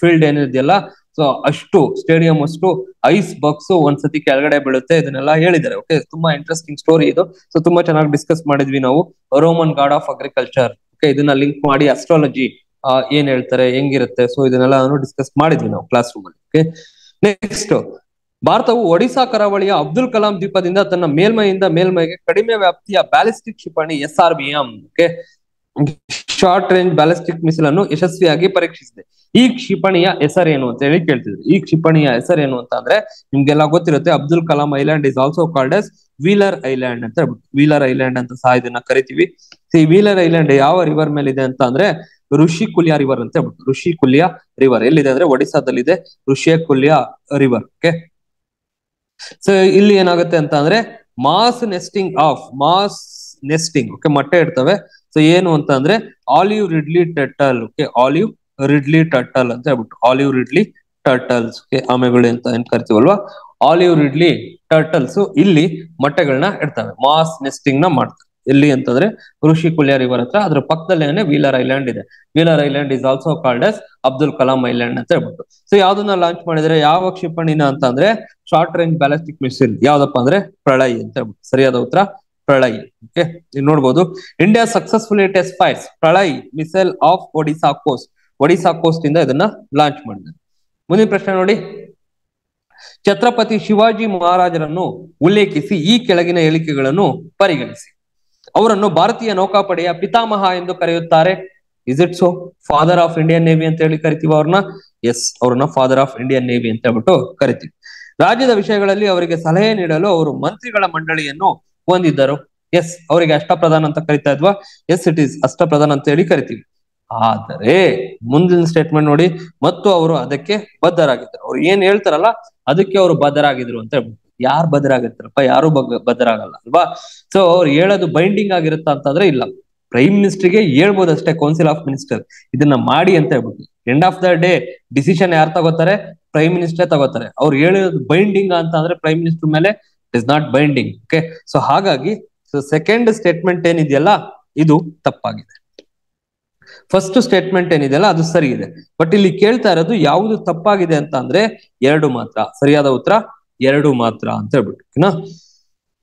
ಫೀಲ್ಡ್ ಏನಿದೆಯಲ್ಲ ಸೊ ಅಷ್ಟು ಸ್ಟೇಡಿಯಂ ಅಷ್ಟು ಐಸ್ ಬಾಕ್ಸ್ ಒಂದ್ಸತಿ ಕೆಳಗಡೆ ಬೀಳುತ್ತೆ, ಇದನ್ನೆಲ್ಲ ಹೇಳಿದ್ದಾರೆ. ಓಕೆ ತುಂಬಾ ಇಂಟ್ರೆಸ್ಟಿಂಗ್ ಸ್ಟೋರಿ ಇದು. ಸೊ ತುಂಬಾ ಚೆನ್ನಾಗಿ ಡಿಸ್ಕಸ್ ಮಾಡಿದ್ವಿ ನಾವು. Roman god of agriculture okay ಇದನ್ನ ಲಿಂಕ್ ಮಾಡಿ ಅಸ್ಟ್ರಾಲಜಿ ಏನ್ ಹೇಳ್ತಾರೆ, ಹೆಂಗಿರುತ್ತೆ ಸೊ ಇದನ್ನೆಲ್ಲ ಡಿಸ್ಕಸ್ ಮಾಡಿದ್ವಿ ನಾವು ಕ್ಲಾಸ್ ರೂಮ್ ಅಲ್ಲಿ. ಓಕೆ ನೆಕ್ಸ್ಟ್ ಭಾರತವು ಒಡಿಶಾ ಕರಾವಳಿಯ ಅಬ್ದುಲ್ ಕಲಾಂ ದ್ವೀಪದಿಂದ ತನ್ನ ಮೇಲ್ಮೈಯಿಂದ ಮೇಲ್ಮೈಗೆ ಕಡಿಮೆ ವ್ಯಾಪ್ತಿಯ ಬ್ಯಾಲಿಸ್ಟಿಕ್ ಕ್ಷಿಪಣಿ S R B M short range ballistic missile ಅನ್ನು ಯಶಸ್ವಿಯಾಗಿ ಪರೀಕ್ಷಿಸಿದೆ. ಈ ಕ್ಷಿಪಣಿಯ ಹೆಸರೇನು ಅಂತ ಹೇಳಿ ಕೇಳ್ತಿದ್ರು. ಈ ಕ್ಷಿಪಣಿಯ ಹೆಸರೇನು ಅಂತ ಅಂದ್ರೆ ನಿಮ್ಗೆಲ್ಲ ಗೊತ್ತಿರುತ್ತೆ, Abdul Kalam island is also called as Wheeler island ಅಂತ ವೀಲರ್ ಐಲ್ಯಾಂಡ್ ಅಂತ ಸಹ ಇದನ್ನ ಕರಿತೀವಿ. ಈ ವೀಲರ್ ಐಲ್ಯಾಂಡ್ ಯಾವ ರಿವರ್ ಮೇಲೆ ಇದೆ ಅಂತ ಅಂದ್ರೆ ಋಷಿ ಕುಲ್ಯ ರಿವರ್ ಅಂತ ಹೇಳ್ಬಿಟ್ಟು. ಋಷಿ ಕುಲ್ಯ ರಿವರ್ ಎಲ್ಲಿದೆ ಅಂದ್ರೆ ಒಡಿಸಾದಲ್ಲಿದೆ ಋಷಿಯ ಕುಲ್ಯ ರಿವರ್ ಓಕೆ ಸೊ ಇಲ್ಲಿ ಏನಾಗುತ್ತೆ ಅಂತ ಅಂದ್ರೆ mass nesting of mass nesting okay ಮೊಟ್ಟೆ ಇಡ್ತವೆ. ಸೊ ಏನು ಅಂತ ಅಂದ್ರೆ olive ridley turtle okay olive ridley turtle ಅಂತ ಹೇಳ್ಬಿಟ್ಟು ಆಲಿವ್ ರಿಡ್ಲಿ ಟರ್ಟಲ್ಸ್ ಓಕೆ ಆಮೆಗಳು ಅಂತ ಏನ್ ಕರಿತೀವಲ್ವಾ? ಆಲಿವ್ ರಿಡ್ಲಿ ಟರ್ಟಲ್ಸ್ ಇಲ್ಲಿ ಮೊಟ್ಟೆಗಳನ್ನ ಇಡ್ತವೆ. ಮಾಸ್ ನೆಸ್ಟಿಂಗ್ನ ಮಾಡ್ತಾರೆ ಎಲ್ಲಿ ಅಂತಂದ್ರೆ ಋಷಿ ಕುಲ್ಯ ರಿವರ್ ಹತ್ರ ಅದ್ರ ಪಕ್ಕದಲ್ಲೇನೆ ವೀಲರ್ ಐಲ್ಯಾಂಡ್ ಇದೆ. Wheeler island is also called as Abdul Kalam island ಅಂತ ಹೇಳ್ಬಿಟ್ಟು. ಸೊ ಯಾವ್ದನ್ನ ಲಾಂಚ್ ಮಾಡಿದ್ರೆ ಯಾವ ಕ್ಷಿಪಣಿನ ಅಂತ ಅಂದ್ರೆ ಶಾರ್ಟ್ ರೇಂಜ್ ಬ್ಯಾಲಿಸ್ಟಿಕ್ ಮಿಸೈಲ್ ಯಾವ್ದಪ್ಪ ಅಂದ್ರೆ ಪ್ರಳಯ್ ಅಂತ ಹೇಳ್ಬಿಟ್ಟು. ಸರಿಯಾದ ಉತ್ತರ? ಪ್ರಳಯ್. ಓಕೆ ನೀವು ನೋಡ್ಬೋದು. India successfully test fires Pralay missile off Odisha coast Odisha coast ಇಂದ ಇದನ್ನ ಲಾಂಚ್ ಮಾಡಿದ್ದಾರೆ. ಮುಂದಿನ ಪ್ರಶ್ನೆ ನೋಡಿ. ಛತ್ರಪತಿ ಶಿವಾಜಿ ಮಹಾರಾಜರನ್ನು ಉಲ್ಲೇಖಿಸಿ ಈ ಕೆಳಗಿನ ಹೇಳಿಕೆಗಳನ್ನು ಪರಿಗಣಿಸಿ. ಅವರನ್ನು ಭಾರತೀಯ ನೌಕಾಪಡೆಯ ಪಿತಾಮಹ ಎಂದು ಕರೆಯುತ್ತಾರೆ. Is it so father of Indian navy ಅಂತ ಹೇಳಿ ಕರಿತೀವಿ ಅವ್ರನ್ನ? ಎಸ್ ಅವ್ರನ್ನ ಫಾದರ್ ಆಫ್ ಇಂಡಿಯನ್ ನೇವಿ ಅಂತ ಹೇಳ್ಬಿಟ್ಟು ಕರಿತೀವಿ. ರಾಜ್ಯದ ವಿಷಯಗಳಲ್ಲಿ ಅವರಿಗೆ ಸಲಹೆ ನೀಡಲು ಅವರು ಮಂತ್ರಿಗಳ ಮಂಡಳಿಯನ್ನು ಹೊಂದಿದ್ದರು. ಎಸ್ ಅವರಿಗೆ ಅಷ್ಟಪ್ರಧಾನ ಅಂತ ಕರಿತಾ ಇದ್ವಾ? ಎಸ್ ಇಟ್ ಈಸ್ ಅಷ್ಟಪ್ರಧಾನ ಅಂತ ಹೇಳಿ ಕರಿತೀವಿ. ಆದರೆ ಮುಂದಿನ ಸ್ಟೇಟ್ಮೆಂಟ್ ನೋಡಿ, ಮತ್ತು ಅವರು ಅದಕ್ಕೆ ಬದ್ಧರಾಗಿದ್ದರು. ಅವ್ರು ಏನ್ ಹೇಳ್ತಾರಲ್ಲ, ಅದಕ್ಕೆ ಅವರು ಬದ್ಧರಾಗಿದ್ರು ಅಂತ ಹೇಳ್ಬಿಟ್ಟು. ಯಾರು ಬದ್ಧರಾಗಿರ್ತಾರಪ್ಪ ಯಾರು ಬದ್ಧರಾಗಲ್ಲ ಅಲ್ವಾ? ಸೊ ಅವ್ರು ಹೇಳೋದು ಬೈಂಡಿಂಗ್ ಆಗಿರುತ್ತಾ ಅಂತಂದ್ರೆ ಇಲ್ಲ. ಪ್ರೈಮ್ ಮಿನಿಸ್ಟರ್ಗೆ ಹೇಳ್ಬೋದು ಅಷ್ಟೇ ಕೌನ್ಸಿಲ್ ಆಫ್ ಮಿನಿಸ್ಟರ್ ಇದನ್ನ ಮಾಡಿ ಅಂತ ಹೇಳ್ಬಿಟ್ಟು. End of the day decision ಯಾರು ತಗೋತಾರೆ? ಪ್ರೈಮ್ ಮಿನಿಸ್ಟರ್ ತಗೋತಾರೆ. ಅವ್ರು ಹೇಳೋದು ಬೈಂಡಿಂಗ್ ಅಂತ ಅಂದ್ರೆ ಪ್ರೈಮ್ ಮಿನಿಸ್ಟರ್ ಮೇಲೆ is not binding okay so ಹಾಗಾಗಿ ಸೊ ಸೆಕೆಂಡ್ ಸ್ಟೇಟ್ಮೆಂಟ್ ಏನಿದೆಯಲ್ಲ, ಇದು ತಪ್ಪಾಗಿದೆ. ಫಸ್ಟ್ ಸ್ಟೇಟ್ಮೆಂಟ್ ಏನಿದೆಯಲ್ಲ, ಅದು ಸರಿ ಇದೆ ಬಟ್ ಇಲ್ಲಿ ಕೇಳ್ತಾ ಇರೋದು ಯಾವುದು ತಪ್ಪಾಗಿದೆ ಅಂತ ಅಂದ್ರೆ ಎರಡು ಮಾತ್ರ. ಸರಿಯಾದ ಉತ್ತರ? ಎರಡು ಮಾತ್ರ ಅಂತ ಹೇಳ್ಬಿಟ್ಟು. ಓಕೆನಾ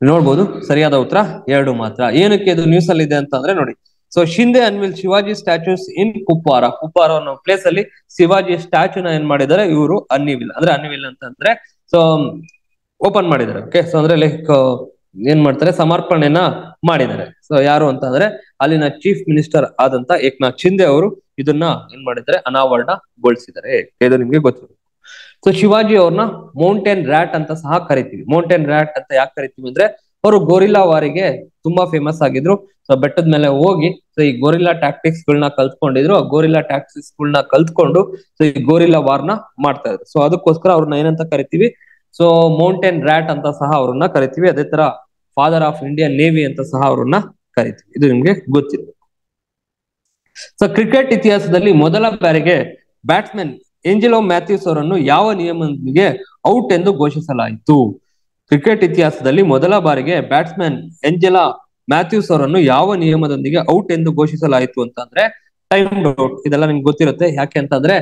ನೋಡ್ಬೋದು, ಸರಿಯಾದ ಉತ್ತರ, ಎರಡು ಮಾತ್ರ. ಏನಕ್ಕೆ ಇದು ನ್ಯೂಸ್ ಅಲ್ಲಿ ಇದೆ ಅಂತ ಅಂದ್ರೆ ನೋಡಿ. So Shinde unveil Shivaji statues in Kupwara Kupwara ಅನ್ನೋ ಪ್ಲೇಸ್ ಅಲ್ಲಿ ಶಿವಾಜಿ ಸ್ಟ್ಯಾಚ್ಯೂನ ಏನ್ ಮಾಡಿದ್ದಾರೆ? ಇವರು ಅನ್ನಿವಿಲ್ ಅಂದ್ರೆ ಅನ್ನಿವಿಲ್ ಅಂತಂದ್ರೆ ಸೊ ಓಪನ್ ಮಾಡಿದ್ದಾರೆ. ಓಕೆ ಸೊ ಅಂದ್ರೆ ಲೈಕ್ ಏನ್ ಮಾಡ್ತಾರೆ? ಸಮರ್ಪಣೆನ ಮಾಡಿದ್ದಾರೆ. ಸೊ ಯಾರು ಅಂತಂದ್ರೆ ಅಲ್ಲಿನ ಚೀಫ್ ಮಿನಿಸ್ಟರ್ ಆದಂತ ಏಕ್ನಾಥ್ ಶಿಂದೆ ಅವರು ಇದನ್ನ ಏನ್ ಮಾಡಿದ್ದಾರೆ? ಅನಾವರಣಗೊಳಿಸಿದ್ದಾರೆ ಇದು ನಿಮ್ಗೆ ಗೊತ್ತಿದೆ ಸೊ ಶಿವಾಜಿ ಅವ್ರನ್ನ ಮೌಂಟೇನ್ ರ್ಯಾಟ್ ಅಂತ ಸಹ ಕರಿತೀವಿ. ಮೌಂಟೇನ್ ರ್ಯಾಟ್ ಅಂತ ಯಾಕೆ ಕರಿತೀವಿ ಅಂದ್ರೆ, ಅವರು ಗೋರಿಲ್ಲಾ ವಾರಿಗೆ ತುಂಬಾ ಫೇಮಸ್ ಆಗಿದ್ರು. ಸೊ ಬೆಟ್ಟದ ಮೇಲೆ ಹೋಗಿ ಸೊ ಈ ಗೋರಿಲ್ಲಾ ಟ್ಯಾಕ್ಟಿಕ್ಸ್ ಗಳನ್ನ ಕಲ್ತ್ಕೊಂಡಿದ್ರು. ಆ ಗೋರಿಲ್ಲಾ ಟ್ಯಾಕ್ಟಿಕ್ಸ್ ಗಳನ್ನ ಕಲ್ತ್ಕೊಂಡು ಸೊ ಈ ಗೋರಿಲ್ಲಾ ವಾರ್ನ ಮಾಡ್ತಾ ಇದ್ರು. ಸೊ ಅದಕ್ಕೋಸ್ಕರ ಅವ್ರನ್ನ ಏನಂತ ಕರಿತೀವಿ? ಸೊ ಮೌಂಟೇನ್ ರ್ಯಾಟ್ ಅಂತ ಸಹ ಅವ್ರನ್ನ ಕರಿತೀವಿ. ಅದೇ ತರ ಫಾದರ್ ಆಫ್ ಇಂಡಿಯನ್ ನೇವಿ ಅಂತ ಸಹ ಅವ್ರನ್ನ ಕರಿತೀವಿ. ಇದು ನಿಮ್ಗೆ ಗೊತ್ತಿರಬೇಕು ಸೊ ಕ್ರಿಕೆಟ್ ಇತಿಹಾಸದಲ್ಲಿ ಮೊದಲ ಬಾರಿಗೆ ಬ್ಯಾಟ್ಸ್ಮನ್ ಏಂಜೆಲೋ ಮ್ಯಾಥ್ಯೂಸ್ ಅವರನ್ನು ಯಾವ ನಿಯಮದೊಂದಿಗೆ ಔಟ್ ಎಂದು ಘೋಷಿಸಲಾಯಿತು? ಕ್ರಿಕೆಟ್ ಇತಿಹಾಸದಲ್ಲಿ ಮೊದಲ ಬಾರಿಗೆ ಬ್ಯಾಟ್ಸ್ಮನ್ ಎಂಜೆಲಾ ಮ್ಯಾಥ್ಯೂಸ್ ಅವರನ್ನು ಯಾವ ನಿಯಮದೊಂದಿಗೆ ಔಟ್ ಎಂದು ಘೋಷಿಸಲಾಯಿತು ಅಂತಂದ್ರೆ ಟೈಮ್ ಔಟ್ ಇದೆಲ್ಲ ನಿಮ್ಗೆ ಗೊತ್ತಿರುತ್ತೆ. ಯಾಕೆ ಅಂತಂದ್ರೆ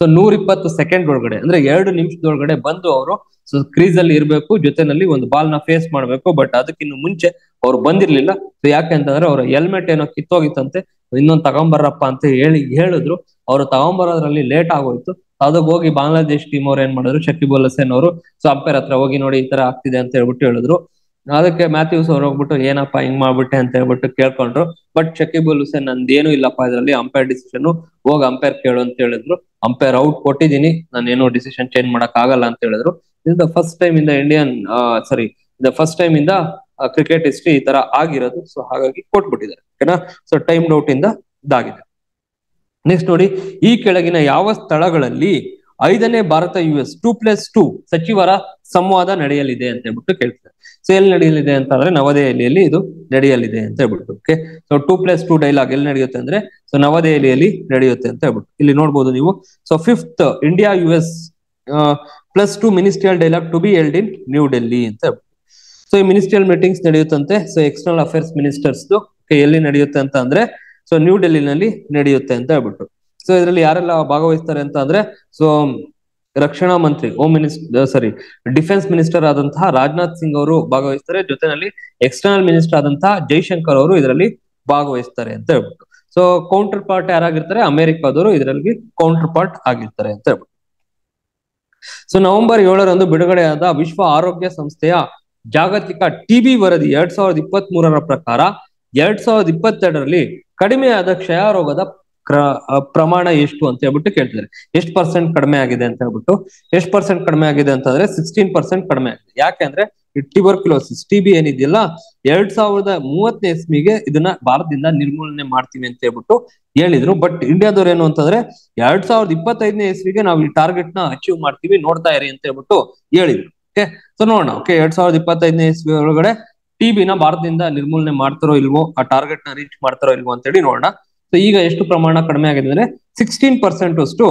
ಸೊ ನೂರ ಇಪ್ಪತ್ತು ಸೆಕೆಂಡ್ ಒಳಗಡೆ ಅಂದ್ರೆ ಎರಡು ನಿಮಿಷದೊಳಗಡೆ ಬಂದು ಅವರು ಸೊ ಕ್ರೀಸ್ ಅಲ್ಲಿ ಇರಬೇಕು, ಜೊತೆನಲ್ಲಿ ಒಂದು ಬಾಲ್ನ ಫೇಸ್ ಮಾಡ್ಬೇಕು, ಬಟ್ ಅದಕ್ಕಿನ್ನು ಮುಂಚೆ ಅವ್ರು ಬಂದಿರ್ಲಿಲ್ಲ. ಸೊ ಯಾಕೆ ಅಂತಂದ್ರೆ ಅವ್ರ ಹೆಲ್ಮೆಟ್ ಏನೋ ಕಿತ್ತೋಗಿತ್ತಂತೆ, ಇನ್ನೊಂದು ತಗೊಂಬರ್ರಪ್ಪ ಅಂತ ಹೇಳಿ, ಹೇಳಿದ್ರು. ಅವ್ರು ತಗೊಂಬರೋದ್ರಲ್ಲಿ ಲೇಟ್ ಆಗೋಯ್ತು. ಅದಕ್ಕೆ ಹೋಗಿ ಬಾಂಗ್ಲಾದೇಶ್ ಟೀಮ್ ಅವ್ರು ಏನ್ ಮಾಡಿದ್ರು? ಶಕೀಬ್ ಉಲ್ ಹಸೇನ್ ಅವರು, ಸೊ ಅಂಪೈರ್ ಹತ್ರ ಹೋಗಿ ನೋಡಿ ಈ ತರ ಆಗ್ತಿದೆ ಅಂತ ಹೇಳ್ಬಿಟ್ಟು ಹೇಳಿದ್ರು. ಅದಕ್ಕೆ ಮ್ಯಾಥ್ಯೂಸ್ ಅವ್ರು ಹೋಗ್ಬಿಟ್ಟು, ಏನಪ್ಪಾ ಹಿಂಗ್ ಮಾಡ್ಬಿಟ್ಟೆ? ಅಂತ ಹೇಳ್ಬಿಟ್ಟು ಕೇಳ್ಕೊಂಡ್ರು. ಬಟ್ ಶಕೀಬುಲ್ ಹುಸೇನ್ ನಂದೇನು ಇಲ್ಲಪ್ಪ ಇದ್ರಲ್ಲಿ ಅಂಪೈರ್ ಡಿಸಿಷನ್ ಹೋಗ್ ಅಂಪೈರ್ ಕೇಳು ಅಂತ ಹೇಳಿದ್ರು. ಅಂಪೈರ್ ಔಟ್ ಕೊಟ್ಟಿದ್ದೀನಿ ನಾನೇನು ಡಿಸಿಷನ್ ಚೇಂಜ್ ಮಾಡಕ್ ಆಗಲ್ಲ ಅಂತ ಹೇಳಿದ್ರು. ಇದು ದ ಫಸ್ಟ್ ಟೈಮ್ ಇಂದ Indian sorry the first time ಇಂದ ಕ್ರಿಕೆಟ್ ಹಿಸ್ಟ್ರಿ ಈ ತರ ಆಗಿರೋದು. ಸೊ ಹಾಗಾಗಿ ಕೊಟ್ಬಿಟ್ಟಿದ್ದಾರೆ. ಓಕೆನಾ ಸೊ ಟೈಮ್ ಔಟ್ ಇಂದ ಇದಾಗಿದೆ. ನೆಕ್ಸ್ಟ್ ನೋಡಿ, ಈ ಕೆಳಗಿನ ಯಾವ ಸ್ಥಳಗಳಲ್ಲಿ ಐದನೇ Bharat U S two plus two ಸಚಿವರ ಸಂವಾದ ನಡೆಯಲಿದೆ ಅಂತ ಹೇಳ್ಬಿಟ್ಟು ಕೇಳ್ತಾರೆ. ಸೊ ಎಲ್ಲಿ ನಡೆಯಲಿದೆ ಅಂತ ಅಂದ್ರೆ ನವದೆಹಲಿಯಲ್ಲಿ ಇದು ನಡೆಯಲಿದೆ ಅಂತ ಹೇಳ್ಬಿಟ್ಟು okay so two plus two dialogue ಎಲ್ಲಿ ನಡೆಯುತ್ತೆ ಅಂದ್ರೆ ಸೊ ನವದೆಹಲಿಯಲ್ಲಿ ನಡೆಯುತ್ತೆ ಅಂತ ಹೇಳ್ಬಿಟ್ಟು. ಇಲ್ಲಿ ನೋಡ್ಬೋದು ನೀವು. So fifth India U S plus two ministerial dialogue to be held in New Delhi ಅಂತ ಹೇಳ್ಬಿಟ್ಟು. ಸೊ ಈ ಮಿನಿಸ್ಟ್ರಿಯಲ್ ಮೀಟಿಂಗ್ಸ್ ನಡೆಯುತ್ತಂತೆ. ಸೊ ಎಕ್ಸ್ಟರ್ನಲ್ ಅಫೇರ್ಸ್ ಮಿನಿಸ್ಟರ್ಸ್ ಎಲ್ಲಿ ನಡೆಯುತ್ತೆ ಅಂತ ಅಂದ್ರೆ ಸೊ ನ್ಯೂ ಡೆಲ್ಲಿನಲ್ಲಿ ನಡೆಯುತ್ತೆ ಅಂತ ಹೇಳ್ಬಿಟ್ಟು. ಸೊ ಇದರಲ್ಲಿ ಯಾರೆಲ್ಲ ಭಾಗವಹಿಸ್ತಾರೆ ಅಂತ ಅಂದ್ರೆ ಸೊ ರಕ್ಷಣಾ ಮಂತ್ರಿ home minister sorry defence minister ಆದಂತಹ ರಾಜನಾಥ್ ಸಿಂಗ್ ಅವರು ಭಾಗವಹಿಸ್ತಾರೆ. ಜೊತೆನಲ್ಲಿ ಎಕ್ಸ್ಟರ್ನಲ್ ಮಿನಿಸ್ಟರ್ ಆದಂತಹ ಜೈಶಂಕರ್ ಅವರು ಇದರಲ್ಲಿ ಭಾಗವಹಿಸ್ತಾರೆ ಅಂತ ಹೇಳ್ಬಿಟ್ಟು. ಸೊ ಕೌಂಟರ್ ಪಾರ್ಟ್ ಯಾರಾಗಿರ್ತಾರೆ? ಅಮೆರಿಕಾದವರು ಇದರಲ್ಲಿ ಕೌಂಟರ್ ಪಾರ್ಟ್ ಆಗಿರ್ತಾರೆ ಅಂತ ಹೇಳ್ಬಿಟ್ಟು. ಸೊ ನವೆಂಬರ್ ಏಳರಂದು ಬಿಡುಗಡೆಯಾದ ವಿಶ್ವ ಆರೋಗ್ಯ ಸಂಸ್ಥೆಯ ಜಾಗತಿಕ ಟಿಬಿ ವರದಿ ಎರಡ್ ಸಾವಿರದ ಇಪ್ಪತ್ತ್ ಪ್ರಕಾರ ಎರಡ್ ಸಾವಿರದ ಇಪ್ಪತ್ತೆರಡರಲ್ಲಿ ಕಡಿಮೆಯಾದ ಕ್ಷಯ ರೋಗದ ಪ್ರಮಾಣ ಎಷ್ಟು ಅಂತ ಹೇಳ್ಬಿಟ್ಟು ಕೇಳ್ತಿದ್ದಾರೆ. ಎಷ್ಟು ಪರ್ಸೆಂಟ್ ಕಡಿಮೆ ಆಗಿದೆ ಅಂತ ಹೇಳ್ಬಿಟ್ಟು. ಎಷ್ಟು ಪರ್ಸೆಂಟ್ ಕಡಿಮೆ ಆಗಿದೆ ಅಂತಂದ್ರೆ ಸಿಕ್ಸ್ಟೀನ್ ಪರ್ಸೆಂಟ್ ಕಡಿಮೆ ಆಗಿದೆ. ಯಾಕೆ ಅಂದ್ರೆ ಟಿಬರ್ಕ್ಯುಲೋಸಿಸ್ ಟಿ ಬಿ ಏನಿದೆಯಲ್ಲ, ಎರಡ್ ಸಾವಿರದ ಮೂವತ್ತನೇ ಇಸ್ಮಿಗೆ ಇದನ್ನ ಭಾರತದಿಂದ ನಿರ್ಮೂಲನೆ ಮಾಡ್ತೀವಿ ಅಂತ ಹೇಳ್ಬಿಟ್ಟು ಹೇಳಿದ್ರು. ಬಟ್ ಇಂಡಿಯಾದವ್ರು ಏನು ಅಂತಂದ್ರೆ ಎರಡ್ ಸಾವಿರದ ಇಪ್ಪತ್ತೈದನೇ ಇಸ್ವಿಗೆ ನಾವು ಈ ಟಾರ್ಗೆಟ್ನ ಅಚೀವ್ ಮಾಡ್ತೀವಿ, ನೋಡ್ತಾ ಇರಿ ಅಂತ ಹೇಳ್ಬಿಟ್ಟು ಹೇಳಿದ್ರು. ಓಕೆ ಸೊ ನೋಡೋಣ. ಓಕೆ ಎರಡ್ ಸಾವಿರದ ಇಪ್ಪತ್ತೈದನೇ ಇಸ್ವಿ ಒಳಗಡೆ ಟಿ ಬಿನ ಭಾರತದಿಂದ ನಿರ್ಮೂಲನೆ ಮಾಡ್ತಾರೋ ಇಲ್ವೋ, ಆ ಟಾರ್ಗೆಟ್ನ ರೀಚ್ ಮಾಡ್ತಾರೋ ಇಲ್ವೋ ಅಂತ ಹೇಳಿ ನೋಡೋಣ. ಸೊ ಈಗ ಎಷ್ಟು ಪ್ರಮಾಣ ಕಡಿಮೆ ಆಗಿದೆ ಅಂದ್ರೆ ಸಿಕ್ಸ್ಟೀನ್ ಪರ್ಸೆಂಟ್ ಅಷ್ಟು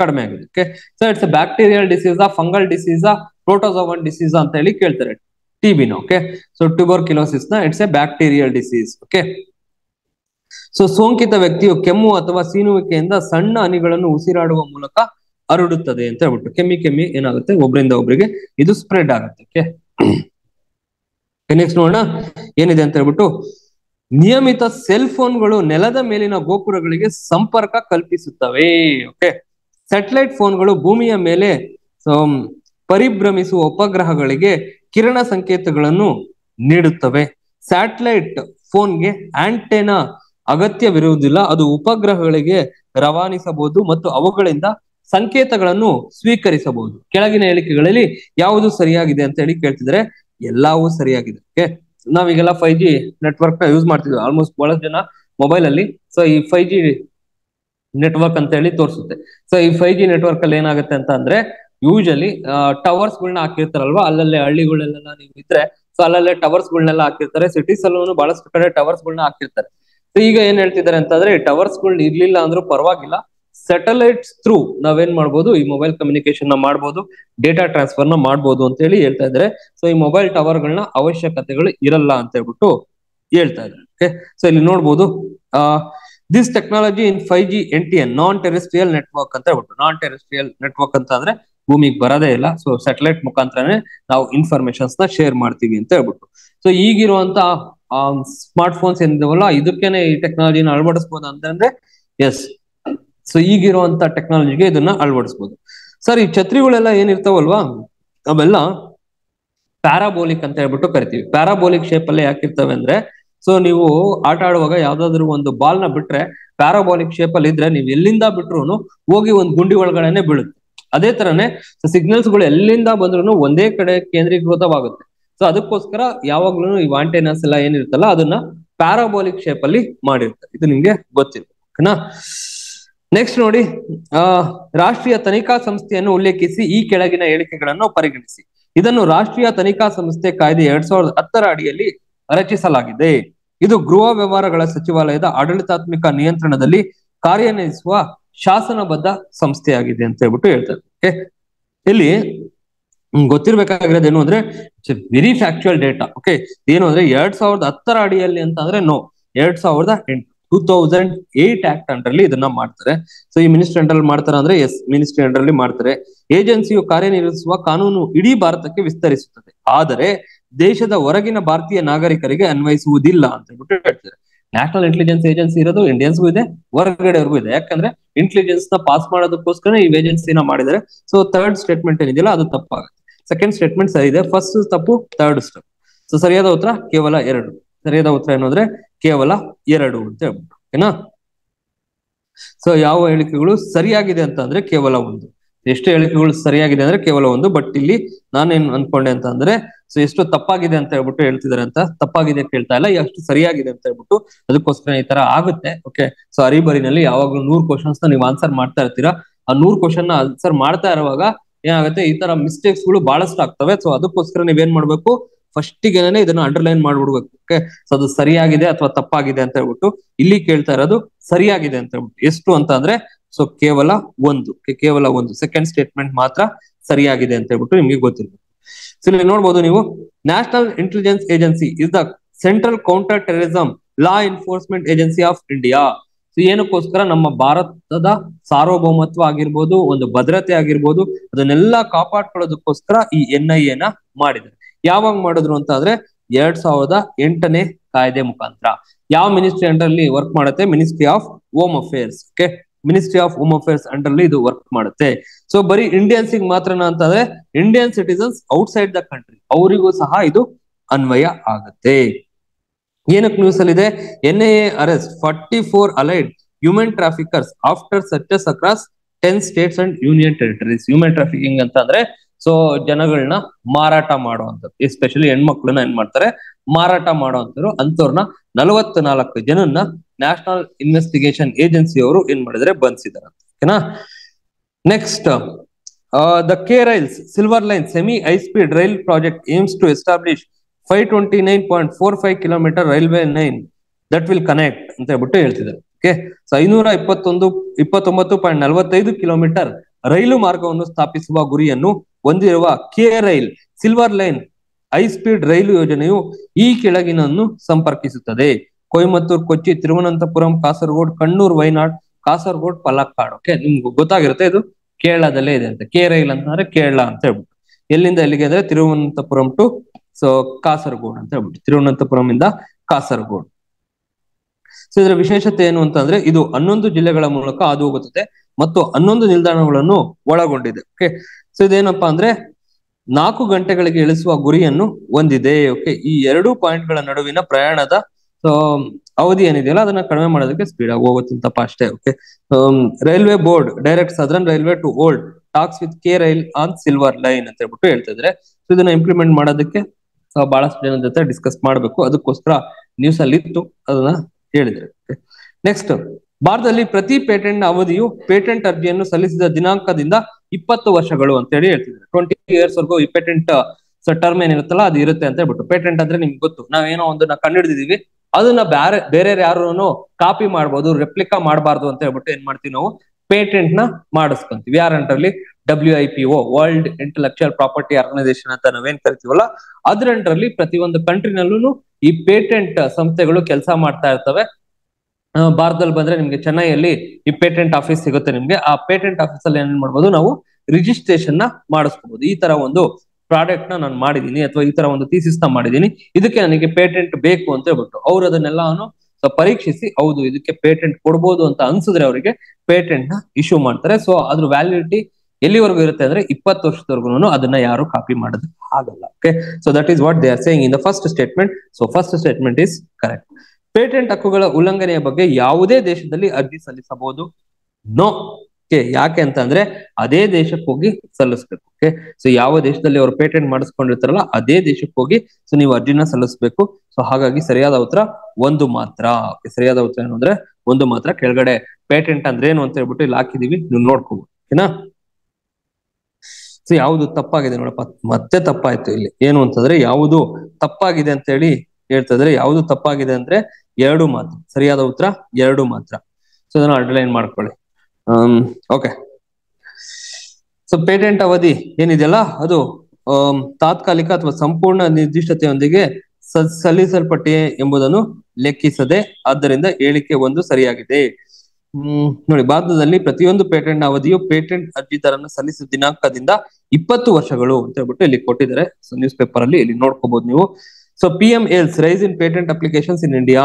ಕಡಿಮೆ ಆಗಿದೆ okay so it's bacterial disease fungal disease protozoan disease ಅಂತ ಹೇಳಿ ಕೇಳ್ತಾರೆ ಟಿ ಬಿನ ಓಕೆ ಸೊ ಟ್ಯೂಬರ್ ಕಿಲೋಸಿಸ್ನ it's a bacterial disease okay so ಸೋಂಕಿತ ವ್ಯಕ್ತಿಯು ಕೆಮ್ಮು ಅಥವಾ ಸೀನುವಿಕೆಯಿಂದ ಸಣ್ಣ ಹನಿಗಳನ್ನು ಉಸಿರಾಡುವ ಮೂಲಕ ಹರಡುತ್ತದೆ ಅಂತ ಹೇಳ್ಬಿಟ್ಟು, ಕೆಮ್ಮಿ ಕೆಮ್ಮಿ ಏನಾಗುತ್ತೆ? ಒಬ್ಬರಿಂದ ಒಬ್ಬರಿಗೆ ಇದು ಸ್ಪ್ರೆಡ್ ಆಗುತ್ತೆ ಓಕೆ ನೆಕ್ಸ್ಟ್ ನೋಡೋಣ. ಏನಿದೆ ಅಂತ ಹೇಳ್ಬಿಟ್ಟು, ನಿಯಮಿತ ಸೆಲ್ ಫೋನ್ಗಳು ನೆಲದ ಮೇಲಿನ ಗೋಪುರಗಳಿಗೆ ಸಂಪರ್ಕ ಕಲ್ಪಿಸುತ್ತವೆ. ಓಕೆ ಸ್ಯಾಟಲೈಟ್ ಫೋನ್ಗಳು ಭೂಮಿಯ ಮೇಲೆ ಪರಿಭ್ರಮಿಸುವ ಉಪಗ್ರಹಗಳಿಗೆ ಕಿರಣ ಸಂಕೇತಗಳನ್ನು ನೀಡುತ್ತವೆ. ಸ್ಯಾಟಲೈಟ್ ಫೋನ್ಗೆ ಆಂಟೆನಾ ಅಗತ್ಯವಿರುವುದಿಲ್ಲ. ಅದು ಉಪಗ್ರಹಗಳಿಗೆ ರವಾನಿಸಬಹುದು ಮತ್ತು ಅವುಗಳಿಂದ ಸಂಕೇತಗಳನ್ನು ಸ್ವೀಕರಿಸಬಹುದು. ಕೆಳಗಿನ ಹೇಳಿಕೆಗಳಲ್ಲಿ ಯಾವುದು ಸರಿಯಾಗಿದೆ ಅಂತ ಹೇಳಿ ಕೇಳ್ತಿದ್ರೆ ಎಲ್ಲವೂ ಸರಿಯಾಗಿದೆ ಓಕೆ ನಾವೀಗೆಲ್ಲ ಫೈವ್ ಜಿ ನೆಟ್ವರ್ಕ್ನ ಯೂಸ್ ಮಾಡ್ತಿದ್ವಿ ಆಲ್ಮೋಸ್ಟ್ ಬಹಳಷ್ಟು ಜನ ಮೊಬೈಲ್ ಅಲ್ಲಿ. ಸೊ ಈ ಫೈವ್ ಜಿ ನೆಟ್ವರ್ಕ್ ಅಂತ ಹೇಳಿ ತೋರಿಸುತ್ತೆ. ಸೊ ಈ ಫೈವ್ ಜಿ ನೆಟ್ವರ್ಕ್ ಅಲ್ಲಿ ಏನಾಗುತ್ತೆ ಅಂತ ಅಂದ್ರೆ ಯೂಶಲಿ ಟವರ್ಸ್ ಗಳನ್ನ ಹಾಕಿರ್ತಾರಲ್ವಾ? ಅಲ್ಲಲ್ಲೇ ಹಳ್ಳಿಗಳಲ್ಲೆಲ್ಲ ನೀವು ಇದ್ರೆ ಸೊ ಅಲ್ಲಲ್ಲೇ ಟವರ್ಸ್ ಗಳನ್ನೆಲ್ಲ ಹಾಕಿರ್ತಾರೆ. ಸಿಟೀಸ್ ಅಲ್ಲೂ ಬಹಳಷ್ಟು ಕಡೆ ಟವರ್ಸ್ ಗಳನ್ನ ಹಾಕಿರ್ತಾರೆ. ಸೊ ಈಗ ಏನ್ ಹೇಳ್ತಿದ್ದಾರೆ ಅಂತಂದ್ರೆ ಟವರ್ಸ್ಗಳು ಇರ್ಲಿಲ್ಲ ಅಂದ್ರೂ ಪರವಾಗಿಲ್ಲ. ಸ್ಯಾಟಲೈಟ್ಸ್ ಥ್ರೂ ನಾವೇನ್ ಮಾಡ್ಬೋದು? ಈ ಮೊಬೈಲ್ ಕಮ್ಯುನಿಕೇಶನ್ನ ಮಾಡ್ಬೋದು ಡೇಟಾ ಟ್ರಾನ್ಸ್ಫರ್ನ ಮಾಡ್ಬೋದು ಅಂತ ಹೇಳಿ ಹೇಳ್ತಾ ಇದ್ದಾರೆ. ಸೊ ಈ ಮೊಬೈಲ್ ಟವರ್ ಗಳನ್ನ ಅವಶ್ಯಕತೆಗಳು ಇರಲ್ಲ ಅಂತ ಹೇಳ್ಬಿಟ್ಟು ಹೇಳ್ತಾ ಇದ್ದಾರೆ. ಓಕೆ ಸೊ ಇಲ್ಲಿ ನೋಡ್ಬೋದು, ಆ this technology in five G N T N non terrestrial network ಅಂತ ಹೇಳ್ಬಿಟ್ಟು ನಾನ್ ಟೆರೆಸ್ಟ್ರಿಯಲ್ ನೆಟ್ವರ್ಕ್ ಅಂತ ಅಂದ್ರೆ ಭೂಮಿಗೆ ಬರೋದೇ ಇಲ್ಲ. ಸೊ ಸ್ಯಾಟಲೈಟ್ ಮುಖಾಂತರನೇ ನಾವು ಇನ್ಫಾರ್ಮೇಶನ್ಸ್ನ ಶೇರ್ ಮಾಡ್ತೀವಿ ಅಂತ ಹೇಳ್ಬಿಟ್ಟು. ಸೊ ಈಗಿರುವಂತ ಸ್ಮಾರ್ಟ್ ಫೋನ್ಸ್ ಏನಿದಾವಲ್ಲ ಇದಕ್ಕೇನೆ ಈ ಟೆಕ್ನಾಲಜಿನ ಅಳವಡಿಸಬಹುದು ಅಂತಂದ್ರೆ ಎಸ್ ಸೊ ಈಗಿರುವಂತ ಟೆಕ್ನಾಲಜಿಗೆ ಇದನ್ನ ಅಳವಡಿಸಬಹುದು ಸರ್ ಈ ಛತ್ರಿಗಳೆಲ್ಲ ಏನಿರ್ತಾವಲ್ವಾ? ಅವೆಲ್ಲ ಪ್ಯಾರಾಬೋಲಿಕ್ ಅಂತ ಹೇಳ್ಬಿಟ್ಟು ಕರಿತೀವಿ. ಪ್ಯಾರಾಬೋಲಿಕ್ ಶೇಪ್ ಅಲ್ಲೇ ಯಾಕಿರ್ತವೆ ಅಂದ್ರೆ ಸೊ ನೀವು ಆಟ ಆಡುವಾಗ ಯಾವ್ದಾದ್ರು ಒಂದು ಬಾಲ್ನ ಬಿಟ್ರೆ ಪ್ಯಾರಾಬೋಲಿಕ್ ಶೇಪ್ ಅಲ್ಲಿ ಇದ್ರೆ ನೀವು ಎಲ್ಲಿಂದ ಬಿಟ್ರು ಹೋಗಿ ಒಂದು ಗುಂಡಿ ಒಳಗಡೆನೆ ಬೀಳುತ್ತೆ. ಅದೇ ತರನೇ ಸಿಗ್ನಲ್ಸ್ಗಳು ಎಲ್ಲಿಂದ ಬಂದ್ರು ಒಂದೇ ಕಡೆ ಕೇಂದ್ರೀಕೃತವಾಗುತ್ತೆ. ಸೊ ಅದಕ್ಕೋಸ್ಕರ ಯಾವಾಗ್ಲೂ ಈ ವಾಂಟೇನಸ್ ಎಲ್ಲ ಏನಿರುತ್ತಲ್ಲ, ಅದನ್ನ ಪ್ಯಾರಾಬೋಲಿಕ್ ಶೇಪ್ ಅಲ್ಲಿ ಮಾಡಿರ್ತಾರೆ. ಇದು ನಿಮ್ಗೆ ಗೊತ್ತಿಲ್ಲ. ಓಕೆನಾ? ನೆಕ್ಸ್ಟ್ ನೋಡಿ, ಆ, ರಾಷ್ಟ್ರೀಯ ತನಿಖಾ ಸಂಸ್ಥೆಯನ್ನು ಉಲ್ಲೇಖಿಸಿ ಈ ಕೆಳಗಿನ ಹೇಳಿಕೆಗಳನ್ನು ಪರಿಗಣಿಸಿ. ಇದನ್ನು ರಾಷ್ಟ್ರೀಯ ತನಿಖಾ ಸಂಸ್ಥೆ ಕಾಯ್ದೆ ಎರಡ್ ಸಾವಿರದ ಹತ್ತರ ಅಡಿಯಲ್ಲಿ ರಚಿಸಲಾಗಿದೆ. ಇದು ಗೃಹ ವ್ಯವಹಾರಗಳ ಸಚಿವಾಲಯದ ಆಡಳಿತಾತ್ಮಕ ನಿಯಂತ್ರಣದಲ್ಲಿ ಕಾರ್ಯನಿರ್ವಹಿಸುವ ಶಾಸನಬದ್ಧ ಸಂಸ್ಥೆಯಾಗಿದೆ ಅಂತ ಹೇಳ್ಬಿಟ್ಟು ಹೇಳ್ತಾರೆ ಓಕೆ ಇಲ್ಲಿ ಗೊತ್ತಿರ್ಬೇಕಾಗಿರೋದೇನು ಅಂದ್ರೆ ವೆರಿ ಫ್ಯಾಕ್ಚುಯಲ್ ಡೇಟಾ ಓಕೆ ಏನು ಅಂದ್ರೆ, ಎರಡ್ ಸಾವಿರದ ಹತ್ತರ ಅಡಿಯಲ್ಲಿ ಅಂತ ಅಂದ್ರೆ ನೋ ಎರಡ್ ಸಾವಿರದ ಎಂಟು. ಟೂ ತೌಸಂಡ್ ಏಟ್ ಆಕ್ಟ್ ಅಂಡರ್ಲಿ ಇದನ್ನ ಮಾಡ್ತಾರೆ. ಸೊ ಈ ಮಿನಿಸ್ಟ್ರಿ ಅಂಡರ್ ಮಾಡ್ತಾರೆ ಅಂದ್ರೆ ಎಸ್ ಮಿನಿಸ್ಟ್ರಿ ಅಲ್ಲಿ ಮಾಡ್ತಾರೆ. ಏಜೆನ್ಸಿಯು ಕಾರ್ಯನಿರ್ವಹಿಸುವ ಕಾನೂನು ಇಡೀ ಭಾರತಕ್ಕೆ ವಿಸ್ತರಿಸುತ್ತದೆ. ಆದರೆ, ದೇಶದ ಹೊರಗಿನ ಭಾರತೀಯ ನಾಗರಿಕರಿಗೆ ಅನ್ವಯಿಸುವುದಿಲ್ಲ ಅಂತ ಹೇಳ್ಬಿಟ್ಟು ಹೇಳ್ತಾರೆ. ನ್ಯಾಷನಲ್ ಇಂಟೆಲಿಜೆನ್ಸ್ ಏಜೆನ್ಸಿ ಇರೋದು ಇಂಡಿಯನ್ಸ್ಗೂ ಇದೆ ಹೊರಗಡೆವರೆಗೂ ಇದೆ. ಯಾಕಂದ್ರೆ ಇಂಟೆಲಿಜೆನ್ಸ್ನ ಪಾಸ್ ಮಾಡೋದಕ್ಕೋಸ್ಕರ ಈ ಏಜೆನ್ಸಿನ ಮಾಡಿದ್ದಾರೆ. ಸೊ ಥರ್ಡ್ ಸ್ಟೇಟ್ಮೆಂಟ್ ಏನಿದೆಯಲ್ಲ, ಅದು ತಪ್ಪಾಗುತ್ತೆ. ಸೆಕೆಂಡ್ ಸ್ಟೇಟ್ಮೆಂಟ್ ಸರಿ ಇದೆ ಫಸ್ಟ್ ತಪ್ಪು ಥರ್ಡ್ ಸ್ಟೆಪ್ ಸೊ ಸರಿಯಾದ ಉತ್ತರ? ಕೇವಲ ಎರಡು. ಸರಿಯಾದ ಉತ್ತರ ಏನು ಕೇವಲ ಎರಡು ಅಂತ ಹೇಳ್ಬಿಟ್ಟು ಓಕೆನಾ ಸೊ ಯಾವ ಹೇಳಿಕೆಗಳು ಸರಿಯಾಗಿದೆ ಅಂತ ಅಂದ್ರೆ ಕೇವಲ ಒಂದು. ಎಷ್ಟು ಹೇಳಿಕೆಗಳು ಸರಿಯಾಗಿದೆ ಅಂದ್ರೆ ಕೇವಲ ಒಂದು ಬಟ್ ಇಲ್ಲಿ ನಾನೇನ್ ಅನ್ಕೊಂಡೆ ಅಂತ ಅಂದ್ರೆ ಸೊ ಎಷ್ಟು ತಪ್ಪಾಗಿದೆ ಅಂತ ಹೇಳ್ಬಿಟ್ಟು ಹೇಳ್ತಿದಾರೆ ಅಂತ ತಪ್ಪಾಗಿದೆ ಕೇಳ್ತಾ ಇಲ್ಲ ಎಷ್ಟು ಸರಿಯಾಗಿದೆ ಅಂತ ಹೇಳ್ಬಿಟ್ಟು ಅದಕ್ಕೋಸ್ಕರ ಈ ತರ ಆಗುತ್ತೆ ಓಕೆ ಸೊ ಅರಿಬರಿನಲ್ಲಿ ಯಾವಾಗ್ಲೂ ನೂರ್ ಕ್ವಶನ್ಸ್ನ ನೀವು ಆನ್ಸರ್ ಮಾಡ್ತಾ ಇರ್ತೀರಾ. ಆ ನೂರ್ ಕ್ವಶನ್ನ ಆನ್ಸರ್ ಮಾಡ್ತಾ ಇರುವಾಗ ಏನಾಗುತ್ತೆ, ಈ ತರ ಮಿಸ್ಟೇಕ್ಸ್ಗಳು ಬಹಳಷ್ಟು ಆಗ್ತವೆ. ಸೊ ಅದಕ್ಕೋಸ್ಕರ ನೀವೇನ್ ಮಾಡ್ಬೇಕು? ಫಸ್ಟ್ ಗೆನೆ ಇದನ್ನ ಅಂಡರ್ಲೈನ್ ಮಾಡ್ಬಿಡ್ಬೇಕು. ಓಕೆ ಸೊ ಅದು ಸರಿಯಾಗಿದೆ ಅಥವಾ ತಪ್ಪಾಗಿದೆ ಅಂತ ಹೇಳ್ಬಿಟ್ಟು ಇಲ್ಲಿ ಕೇಳ್ತಾ ಇರೋದು ಸರಿಯಾಗಿದೆ ಅಂತ ಹೇಳ್ಬಿಟ್ಟು. ಎಷ್ಟು ಅಂತ ಅಂದ್ರೆ ಸೊ ಕೇವಲ ಒಂದು. ಕೇವಲ ಒಂದು. ಸೆಕೆಂಡ್ ಸ್ಟೇಟ್ಮೆಂಟ್ ಮಾತ್ರ ಸರಿಯಾಗಿದೆ ಅಂತ ಹೇಳ್ಬಿಟ್ಟು ನಿಮ್ಗೆ ಗೊತ್ತಿರ್ಬೇಕು. ಸೊ ಇಲ್ಲಿ ನೋಡ್ಬೋದು ನೀವು national intelligence agency is the central counter terrorism law enforcement agency of India so ಏನಕ್ಕೋಸ್ಕರ ನಮ್ಮ ಭಾರತದ ಸಾರ್ವಭೌಮತ್ವ ಆಗಿರ್ಬೋದು, ಒಂದು ಭದ್ರತೆ ಆಗಿರ್ಬೋದು, ಅದನ್ನೆಲ್ಲ ಕಾಪಾಡ್ಕೊಳ್ಳೋದಕ್ಕೋಸ್ಕರ ಈ ಎನ್ ಐ ಎನ ಮಾಡಿದ್ದಾರೆ. ಯಾವಾಗ ಮಾಡಿದ್ರು ಅಂತ ಆದ್ರೆ ಎರಡ್ ಸಾವಿರದ ಎಂಟನೇ ಕಾಯ್ದೆ ಮುಖಾಂತರ. ಯಾವ ಮಿನಿಸ್ಟ್ರಿ ಅಂಡರ್ ಅಲ್ಲಿ ವರ್ಕ್ ಮಾಡುತ್ತೆ? Ministry of home affairs okay ministry of home affairs under ಅಲ್ಲಿ ಇದು ವರ್ಕ್ ಮಾಡುತ್ತೆ. ಸೊ ಬರೀ ಇಂಡಿಯನ್ಸ್ ಮಾತ್ರನ ಅಂತಂದ್ರೆ Indian citizens outside the country ಅವರಿಗೂ ಸಹ ಇದು ಅನ್ವಯ ಆಗುತ್ತೆ. ಏನಕ್ಕೆ ನ್ಯೂಸ್ ಅಲ್ಲಿ ಇದೆ? N I arrest forty four alleged human traffickers after ಸಚಸ್ across ten states and union territories human trafficking ಅಂತ ಅಂದ್ರೆ ಸೊ ಜನಗಳನ್ನ ಮಾರಾಟ ಮಾಡುವಂಥದ್ದು. ಎಸ್ಪೆಷಲಿ ಹೆಣ್ಮಕ್ಳನ್ನ ಏನ್ ಮಾಡ್ತಾರೆ? ಮಾರಾಟ ಮಾಡುವಂಥವ್ರು. ಅಂತವ್ರನ್ನ ನಲವತ್ ನಾಲ್ಕು ಜನನ್ನ ನ್ಯಾಷನಲ್ ಇನ್ವೆಸ್ಟಿಗೇಷನ್ ಏಜೆನ್ಸಿ ಅವರು ಏನ್ ಮಾಡಿದ್ರೆ? ಬಂಧಿಸಿದ್ದಾರೆ ಓಕೆನಾ next the K rails silver line semi high speed rail project aims to establish five twenty nine point four five kilometre railway line that will connect ಅಂತ ಹೇಳ್ಬಿಟ್ಟು ಹೇಳ್ತಿದ್ದಾರೆ ಓಕೆ ಸೊ ಐನೂರ ಇಪ್ಪತ್ತೊಂದು, ಇಪ್ಪತ್ತೊಂಬತ್ತು ಪಾಯಿಂಟ್ ನಲವತ್ತೈದು ಕಿಲೋಮೀಟರ್ ರೈಲು ಮಾರ್ಗವನ್ನು ಸ್ಥಾಪಿಸುವ ಗುರಿಯನ್ನು ಹೊಂದಿರುವ K rail silver line high speed rail ಯೋಜನೆಯು ಈ ಕೆಳಗಿನನ್ನು ಸಂಪರ್ಕಿಸುತ್ತದೆ. ಕೊಯಮತ್ತೂರ್, ಕೊಚ್ಚಿ, ತಿರುವನಂತಪುರಂ, ಕಾಸರಗೋಡ್, ಕಣ್ಣೂರ್ ವೈನಾಡ್ ಕಾಸರಗೋಡ್, ಪಲಕ್ಕಾಡ್. ಓಕೆ ನಿಮ್ಗೆ ಗೊತ್ತಾಗಿರುತ್ತೆ ಇದು? ಕೇರಳದಲ್ಲೇ ಇದೆ ಅಂತ. ಕೆ ರೈಲ್ ಅಂತಂದ್ರೆ ಕೇರಳ ಅಂತ ಹೇಳ್ಬಿಟ್ಟು. ಎಲ್ಲಿಂದ ಎಲ್ಲಿಗೆ ಅಂದ್ರೆ ತಿರುವನಂತಪುರಂ ಟು ಸೊ ಕಾಸರಗೋಡ್ ಅಂತ ಹೇಳ್ಬಿಟ್ಟು. ತಿರುವನಂತಪುರಂ ಇಂದ ಕಾಸರಗೋಡ್. ಸೊ ಇದರ ವಿಶೇಷತೆ ಏನು ಅಂತಂದ್ರೆ ಇದು ಹನ್ನೊಂದು ಜಿಲ್ಲೆಗಳ ಮೂಲಕ ಹಾದು ಹೋಗುತ್ತದೆ ಮತ್ತು ಹನ್ನೊಂದು ನಿಲ್ದಾಣಗಳನ್ನು ಒಳಗೊಂಡಿದೆ. ಓಕೆ ಸೊ ಇದೇನಪ್ಪಾ ಅಂದ್ರೆ ನಾಲ್ಕು ಗಂಟೆಗಳಿಗೆ ಇಳಿಸುವ ಗುರಿಯನ್ನು ಹೊಂದಿದೆ. ಓಕೆ ಈ ಎರಡು ಪಾಯಿಂಟ್ಗಳ ನಡುವಿನ ಪ್ರಯಾಣದ ಅವಧಿ ಏನಿದೆಯಲ್ಲ, ಅದನ್ನ ಕಡಿಮೆ ಮಾಡೋದಕ್ಕೆ ಸ್ಪೀಡ್ ಆಗಿ ಹೋಗುತ್ತಂತಪ್ಪ ಅಷ್ಟೇ. Okay railway board direct southern railway to hold talks with K rail on silver line ಅಂತ ಹೇಳ್ಬಿಟ್ಟು ಹೇಳ್ತಿದ್ರೆ ಸೊ ಇದನ್ನ ಇಂಪ್ಲಿಮೆಂಟ್ ಮಾಡೋದಕ್ಕೆ ಬಹಳಷ್ಟು ಜನ ಜೊತೆ ಡಿಸ್ಕಸ್ ಮಾಡಬೇಕು. ಅದಕ್ಕೋಸ್ಕರ ನ್ಯೂಸ್ ಅಲ್ಲಿ ಇತ್ತು ಅದನ್ನ ಹೇಳಿದ್ರೆ ನೆಕ್ಸ್ಟ್ ಭಾರತದಲ್ಲಿ ಪ್ರತಿ ಪೇಟೆಂಟ್ ಅವಧಿಯು ಪೇಟೆಂಟ್ ಅರ್ಜಿಯನ್ನು ಸಲ್ಲಿಸಿದ ದಿನಾಂಕದಿಂದ ಇಪ್ಪತ್ತು ವರ್ಷಗಳು ಅಂತ ಹೇಳಿ ಹೇಳ್ತಿದ್ದಾರೆ. ಟ್ವೆಂಟಿ ಇಯರ್ಸ್ ವರ್ಗು ಈ ಪೇಟೆಂಟ್ ಟರ್ಮ್ ಏನಿರುತ್ತಲ್ಲ ಅದು ಇರುತ್ತೆ ಅಂತ ಹೇಳ್ಬಿಟ್ಟು. ಪೇಟೆಂಟ್ ಅಂದ್ರೆ ನಿಮ್ಗೆ ಗೊತ್ತು. ನಾವೇನೋ ಒಂದನ್ನ ಕಂಡುಹಿಡಿದಿದೀವಿ. ಅದನ್ನ ಬೇರೆ ಬೇರೆ ಯಾರು ಕಾಪಿ ಮಾಡ್ಬೋದು ರೆಪ್ಲಿಕಾ ಮಾಡಬಾರ್ದು ಅಂತ ಹೇಳ್ಬಿಟ್ಟು ಏನ್ ಮಾಡ್ತೀವಿ ನಾವು? ಪೇಟೆಂಟ್ನ ಮಾಡಿಸ್ಕೊಂತೀವಿ. ಅಂಟರ್ಲಿ W I P O world intellectual property organisation ಅಂತ ನಾವೇನ್ ಕರಿತೀವಲ್ಲ, ಅದ್ರಂಟ್ರಲ್ಲಿ ಪ್ರತಿಯೊಂದು ಕಂಟ್ರಿನಲ್ಲೂ ಈ ಪೇಟೆಂಟ್ ಸಂಸ್ಥೆಗಳು ಕೆಲಸ ಮಾಡ್ತಾ ಇರ್ತವೆ. ಭಾರತದಲ್ಲಿ ಬಂದ್ರೆ ನಿಮ್ಗೆ ಚೆನ್ನೈಯಲ್ಲಿ ಈ ಪೇಟೆಂಟ್ ಆಫೀಸ್ ಸಿಗುತ್ತೆ ನಿಮ್ಗೆ. ಆ ಪೇಟೆಂಟ್ ಆಫೀಸ್ ಅಲ್ಲಿ ಏನ್ ಮಾಡ್ಬೋದು? ನಾವು ರಿಜಿಸ್ಟ್ರೇಷನ್ನ ಮಾಡಿಸ್ಕೋಬಹುದು ಈ ತರ ಒಂದು ಪ್ರಾಡಕ್ಟ್ನ ನಾನು ಮಾಡಿದೀನಿ ಅಥವಾ ಈ ತರ ಒಂದು ಥೀಸಿಸ್ನ ಮಾಡಿದೀನಿ. ಇದಕ್ಕೆ ನನಗೆ ಪೇಟೆಂಟ್ ಬೇಕು ಅಂತ ಹೇಳ್ಬಿಟ್ಟು ಅವ್ರು ಅದನ್ನೆಲ್ಲಾನು ಸೊ ಪರೀಕ್ಷಿಸಿ, ಹೌದು, ಇದಕ್ಕೆ ಪೇಟೆಂಟ್ ಕೊಡ್ಬೋದು ಅಂತ ಅನ್ಸಿದ್ರೆ ಅವರಿಗೆ ಪೇಟೆಂಟ್ನ ಇಶ್ಯೂ ಮಾಡ್ತಾರೆ. ಸೊ ಅದ್ರ ವ್ಯಾಲಿಡಿಟಿ ಎಲ್ಲಿವರೆಗೂ ಇರುತ್ತೆ ಅಂದ್ರೆ ಇಪ್ಪತ್ತು ವರ್ಷದವರೆಗೂ ಅದನ್ನ ಯಾರು ಕಾಪಿ ಮಾಡೋದು ಆಗಲ್ಲ. Okay so that is what they are saying in the first statement so first statement is correct patent ಹಕ್ಕುಗಳ ಉಲ್ಲಂಘನೆಯ ಬಗ್ಗೆ ಯಾವುದೇ ದೇಶದಲ್ಲಿ ಅರ್ಜಿ ಸಲ್ಲಿಸಬಹುದು. ನೋ. ಓಕೆ. ಯಾಕೆ ಅಂತ ಅಂದ್ರೆ ಅದೇ ದೇಶಕ್ಕೆ ಹೋಗಿ ಸಲ್ಲಿಸ್ಬೇಕು. ಓಕೆ. ಸೊ ಯಾವ ದೇಶದಲ್ಲಿ ಅವರು ಪೇಟೆಂಟ್ ಮಾಡಿಸ್ಕೊಂಡಿರ್ತಾರಲ್ಲ, ಅದೇ ದೇಶಕ್ಕೆ ಹೋಗಿ ಸೊ, ನೀವು ಅರ್ಜಿನ ಸಲ್ಲಿಸ್ಬೇಕು. ಸೊ ಹಾಗಾಗಿ ಸರಿಯಾದ ಉತ್ತರ ಒಂದು ಮಾತ್ರ. ಸರಿಯಾದ ಉತ್ತರ ಏನು ಅಂದ್ರೆ ಒಂದು ಮಾತ್ರ. ಕೆಳಗಡೆ ಪೇಟೆಂಟ್ ಅಂದ್ರೆ ಏನು ಅಂತ ಹೇಳ್ಬಿಟ್ಟು ಇಲ್ಲಿ ಹಾಕಿದೀವಿ. ನೀವು ನೋಡ್ಕೋಬಹುದು ಓಕೆನಾ? ಸೊ ಯಾವುದು ತಪ್ಪಾಗಿದೆ ನೋಡಪ್ಪ. ಮತ್ತೆ ತಪ್ಪಾಯ್ತು ಇಲ್ಲಿ. ಏನು ಅಂತಂದ್ರೆ ಯಾವುದು ತಪ್ಪಾಗಿದೆ ಅಂತ ಹೇಳಿ ಹೇಳ್ತಾ ಇದ್ರೆ ಯಾವುದು ತಪ್ಪಾಗಿದೆ ಅಂದ್ರೆ ಎರಡು ಮಾತ್ರ. ಸರಿಯಾದ ಉತ್ತರ ಎರಡು ಮಾತ್ರ. ಸೊ ಅದನ್ನ ಅಂಡರ್ಲೈನ್ ಮಾಡ್ಕೊಳ್ಳಿ. ಓಕೆ ಸೊ ಪೇಟೆಂಟ್ ಅವಧಿ ಏನಿದೆಯಲ್ಲ? ಅದು ಆಮ್, ತಾತ್ಕಾಲಿಕ ಅಥವಾ ಸಂಪೂರ್ಣ ನಿರ್ದಿಷ್ಟತೆಯೊಂದಿಗೆ ಸ- ಸಲ್ಲಿಸಲ್ಪಟ್ಟೆ ಎಂಬುದನ್ನು ಲೆಕ್ಕಿಸದೆ ಆದ್ದರಿಂದ ಹೇಳಿಕೆ ಒಂದು ಸರಿಯಾಗಿದೆ. ಹ್ಮ್ ನೋಡಿ ಭಾರತದಲ್ಲಿ ಪ್ರತಿಯೊಂದು ಪೇಟೆಂಟ್ ಅವಧಿಯು ಪೇಟೆಂಟ್ ಅರ್ಜಿದಾರನ ಸಲ್ಲಿಸಿದ ದಿನಾಂಕದಿಂದ ಇಪ್ಪತ್ತು ವರ್ಷಗಳು ಅಂತ ಹೇಳ್ಬಿಟ್ಟು ಇಲ್ಲಿ ಕೊಟ್ಟಿದ್ದಾರೆ. ನ್ಯೂಸ್ ಪೇಪರ್ ಅಲ್ಲಿ ಇಲ್ಲಿ ನೋಡ್ಕೋಬಹುದು ನೀವು. So P M else rise in patent applications in India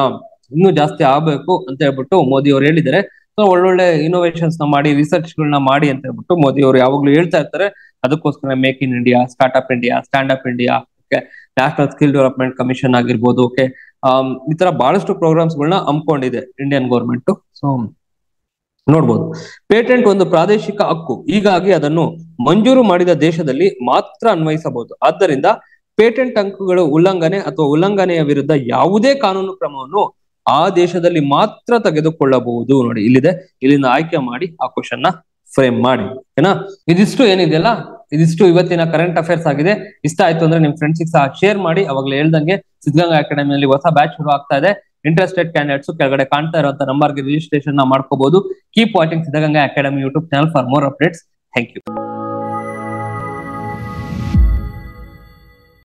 ಇನ್ನೂ ಜಾಸ್ತಿ ಆಗ್ಬೇಕು ಅಂತ ಹೇಳ್ಬಿಟ್ಟು ಮೋದಿ ಅವರು ಹೇಳಿದ್ದಾರೆ. ಸೊ ಒಳ್ಳೊಳ್ಳೆ ಇನೋವೇಷನ್ಸ್ನ ಮಾಡಿ ರಿಸರ್ಚ್ ಗಳನ್ನ ಮಾಡಿ ಅಂತ ಹೇಳ್ಬಿಟ್ಟು ಮೋದಿ ಅವರು ಯಾವಾಗ್ಲೂ ಹೇಳ್ತಾ ಇರ್ತಾರೆ. ಅದಕ್ಕೋಸ್ಕರ make in India start up India stand up India okay national skill development commission ಆಗಿರ್ಬೋದು ಓಕೆ ಈ ತರ ಬಹಳಷ್ಟು ಪ್ರೋಗ್ರಾಮ್ಸ್ ಗಳನ್ನ ಹಮ್ಮಿಕೊಂಡಿದೆ ಇಂಡಿಯನ್ ಗೌರ್ಮೆಂಟ್ ಸೊ ನೋಡ್ಬೋದು. ಪೇಟೆಂಟ್ ಒಂದು ಪ್ರಾದೇಶಿಕ ಹಕ್ಕು. ಹೀಗಾಗಿ ಅದನ್ನು ಮಂಜೂರು ಮಾಡಿದ ದೇಶದಲ್ಲಿ ಮಾತ್ರ ಅನ್ವಯಿಸಬಹುದು. ಆದ್ದರಿಂದ ಪೇಟೆಂಟ್ ಹಕ್ಕುಗಳು ಉಲ್ಲಂಘನೆ ಅಥವಾ ಉಲ್ಲಂಘನೆಯ ವಿರುದ್ಧ ಯಾವುದೇ ಕಾನೂನು ಕ್ರಮವನ್ನು ಆ ದೇಶದಲ್ಲಿ ಮಾತ್ರ ತೆಗೆದುಕೊಳ್ಳಬಹುದು. ನೋಡಿ, ಇಲ್ಲಿದೆ. ಇಲ್ಲಿಂದ ಆಯ್ಕೆ ಮಾಡಿ ಆ ಕ್ವಶನ್ನ ಫ್ರೇಮ್ ಮಾಡಿ. ಓಕೆನಾ? ಇದಿಷ್ಟು ಏನಿದೆಯಲ್ಲ ಇದಿಷ್ಟು ಇವತ್ತಿನ ಕರೆಂಟ್ ಅಫೇರ್ಸ್ ಆಗಿದೆ. ಇಷ್ಟ ಆಯ್ತು ಅಂದ್ರೆ ನಿಮ್ ಫ್ರೆಂಡ್ಸಿಗೆ ಸಹ ಶೇರ್ ಮಾಡಿ. ಅವಾಗಲೇ ಹೇಳ್ದಂಗೆ ಸಿದ್ಧಗಂಗಾ ಅಕಾಡೆಮಿಯಲ್ಲಿ ಹೊಸ ಬ್ಯಾಚ್ ಶುರು ಆಗ್ತಾ ಇದೆ. ಇಂಟ್ರೆಸ್ಟೆಡ್ ಕ್ಯಾಂಡಿಡೇಟ್ಸ್ ಕೆಳಗಡೆ ಕಾಣ್ತಾ ಇರುವಂತ ನಂಬರ್ಗೆ ರಿಜಿಸ್ಟ್ರೇಷನ್ನ ಮಾಡ್ಕೋಬಹುದು. Keep watching Siddaganga Academy YouTube channel for more updates thank you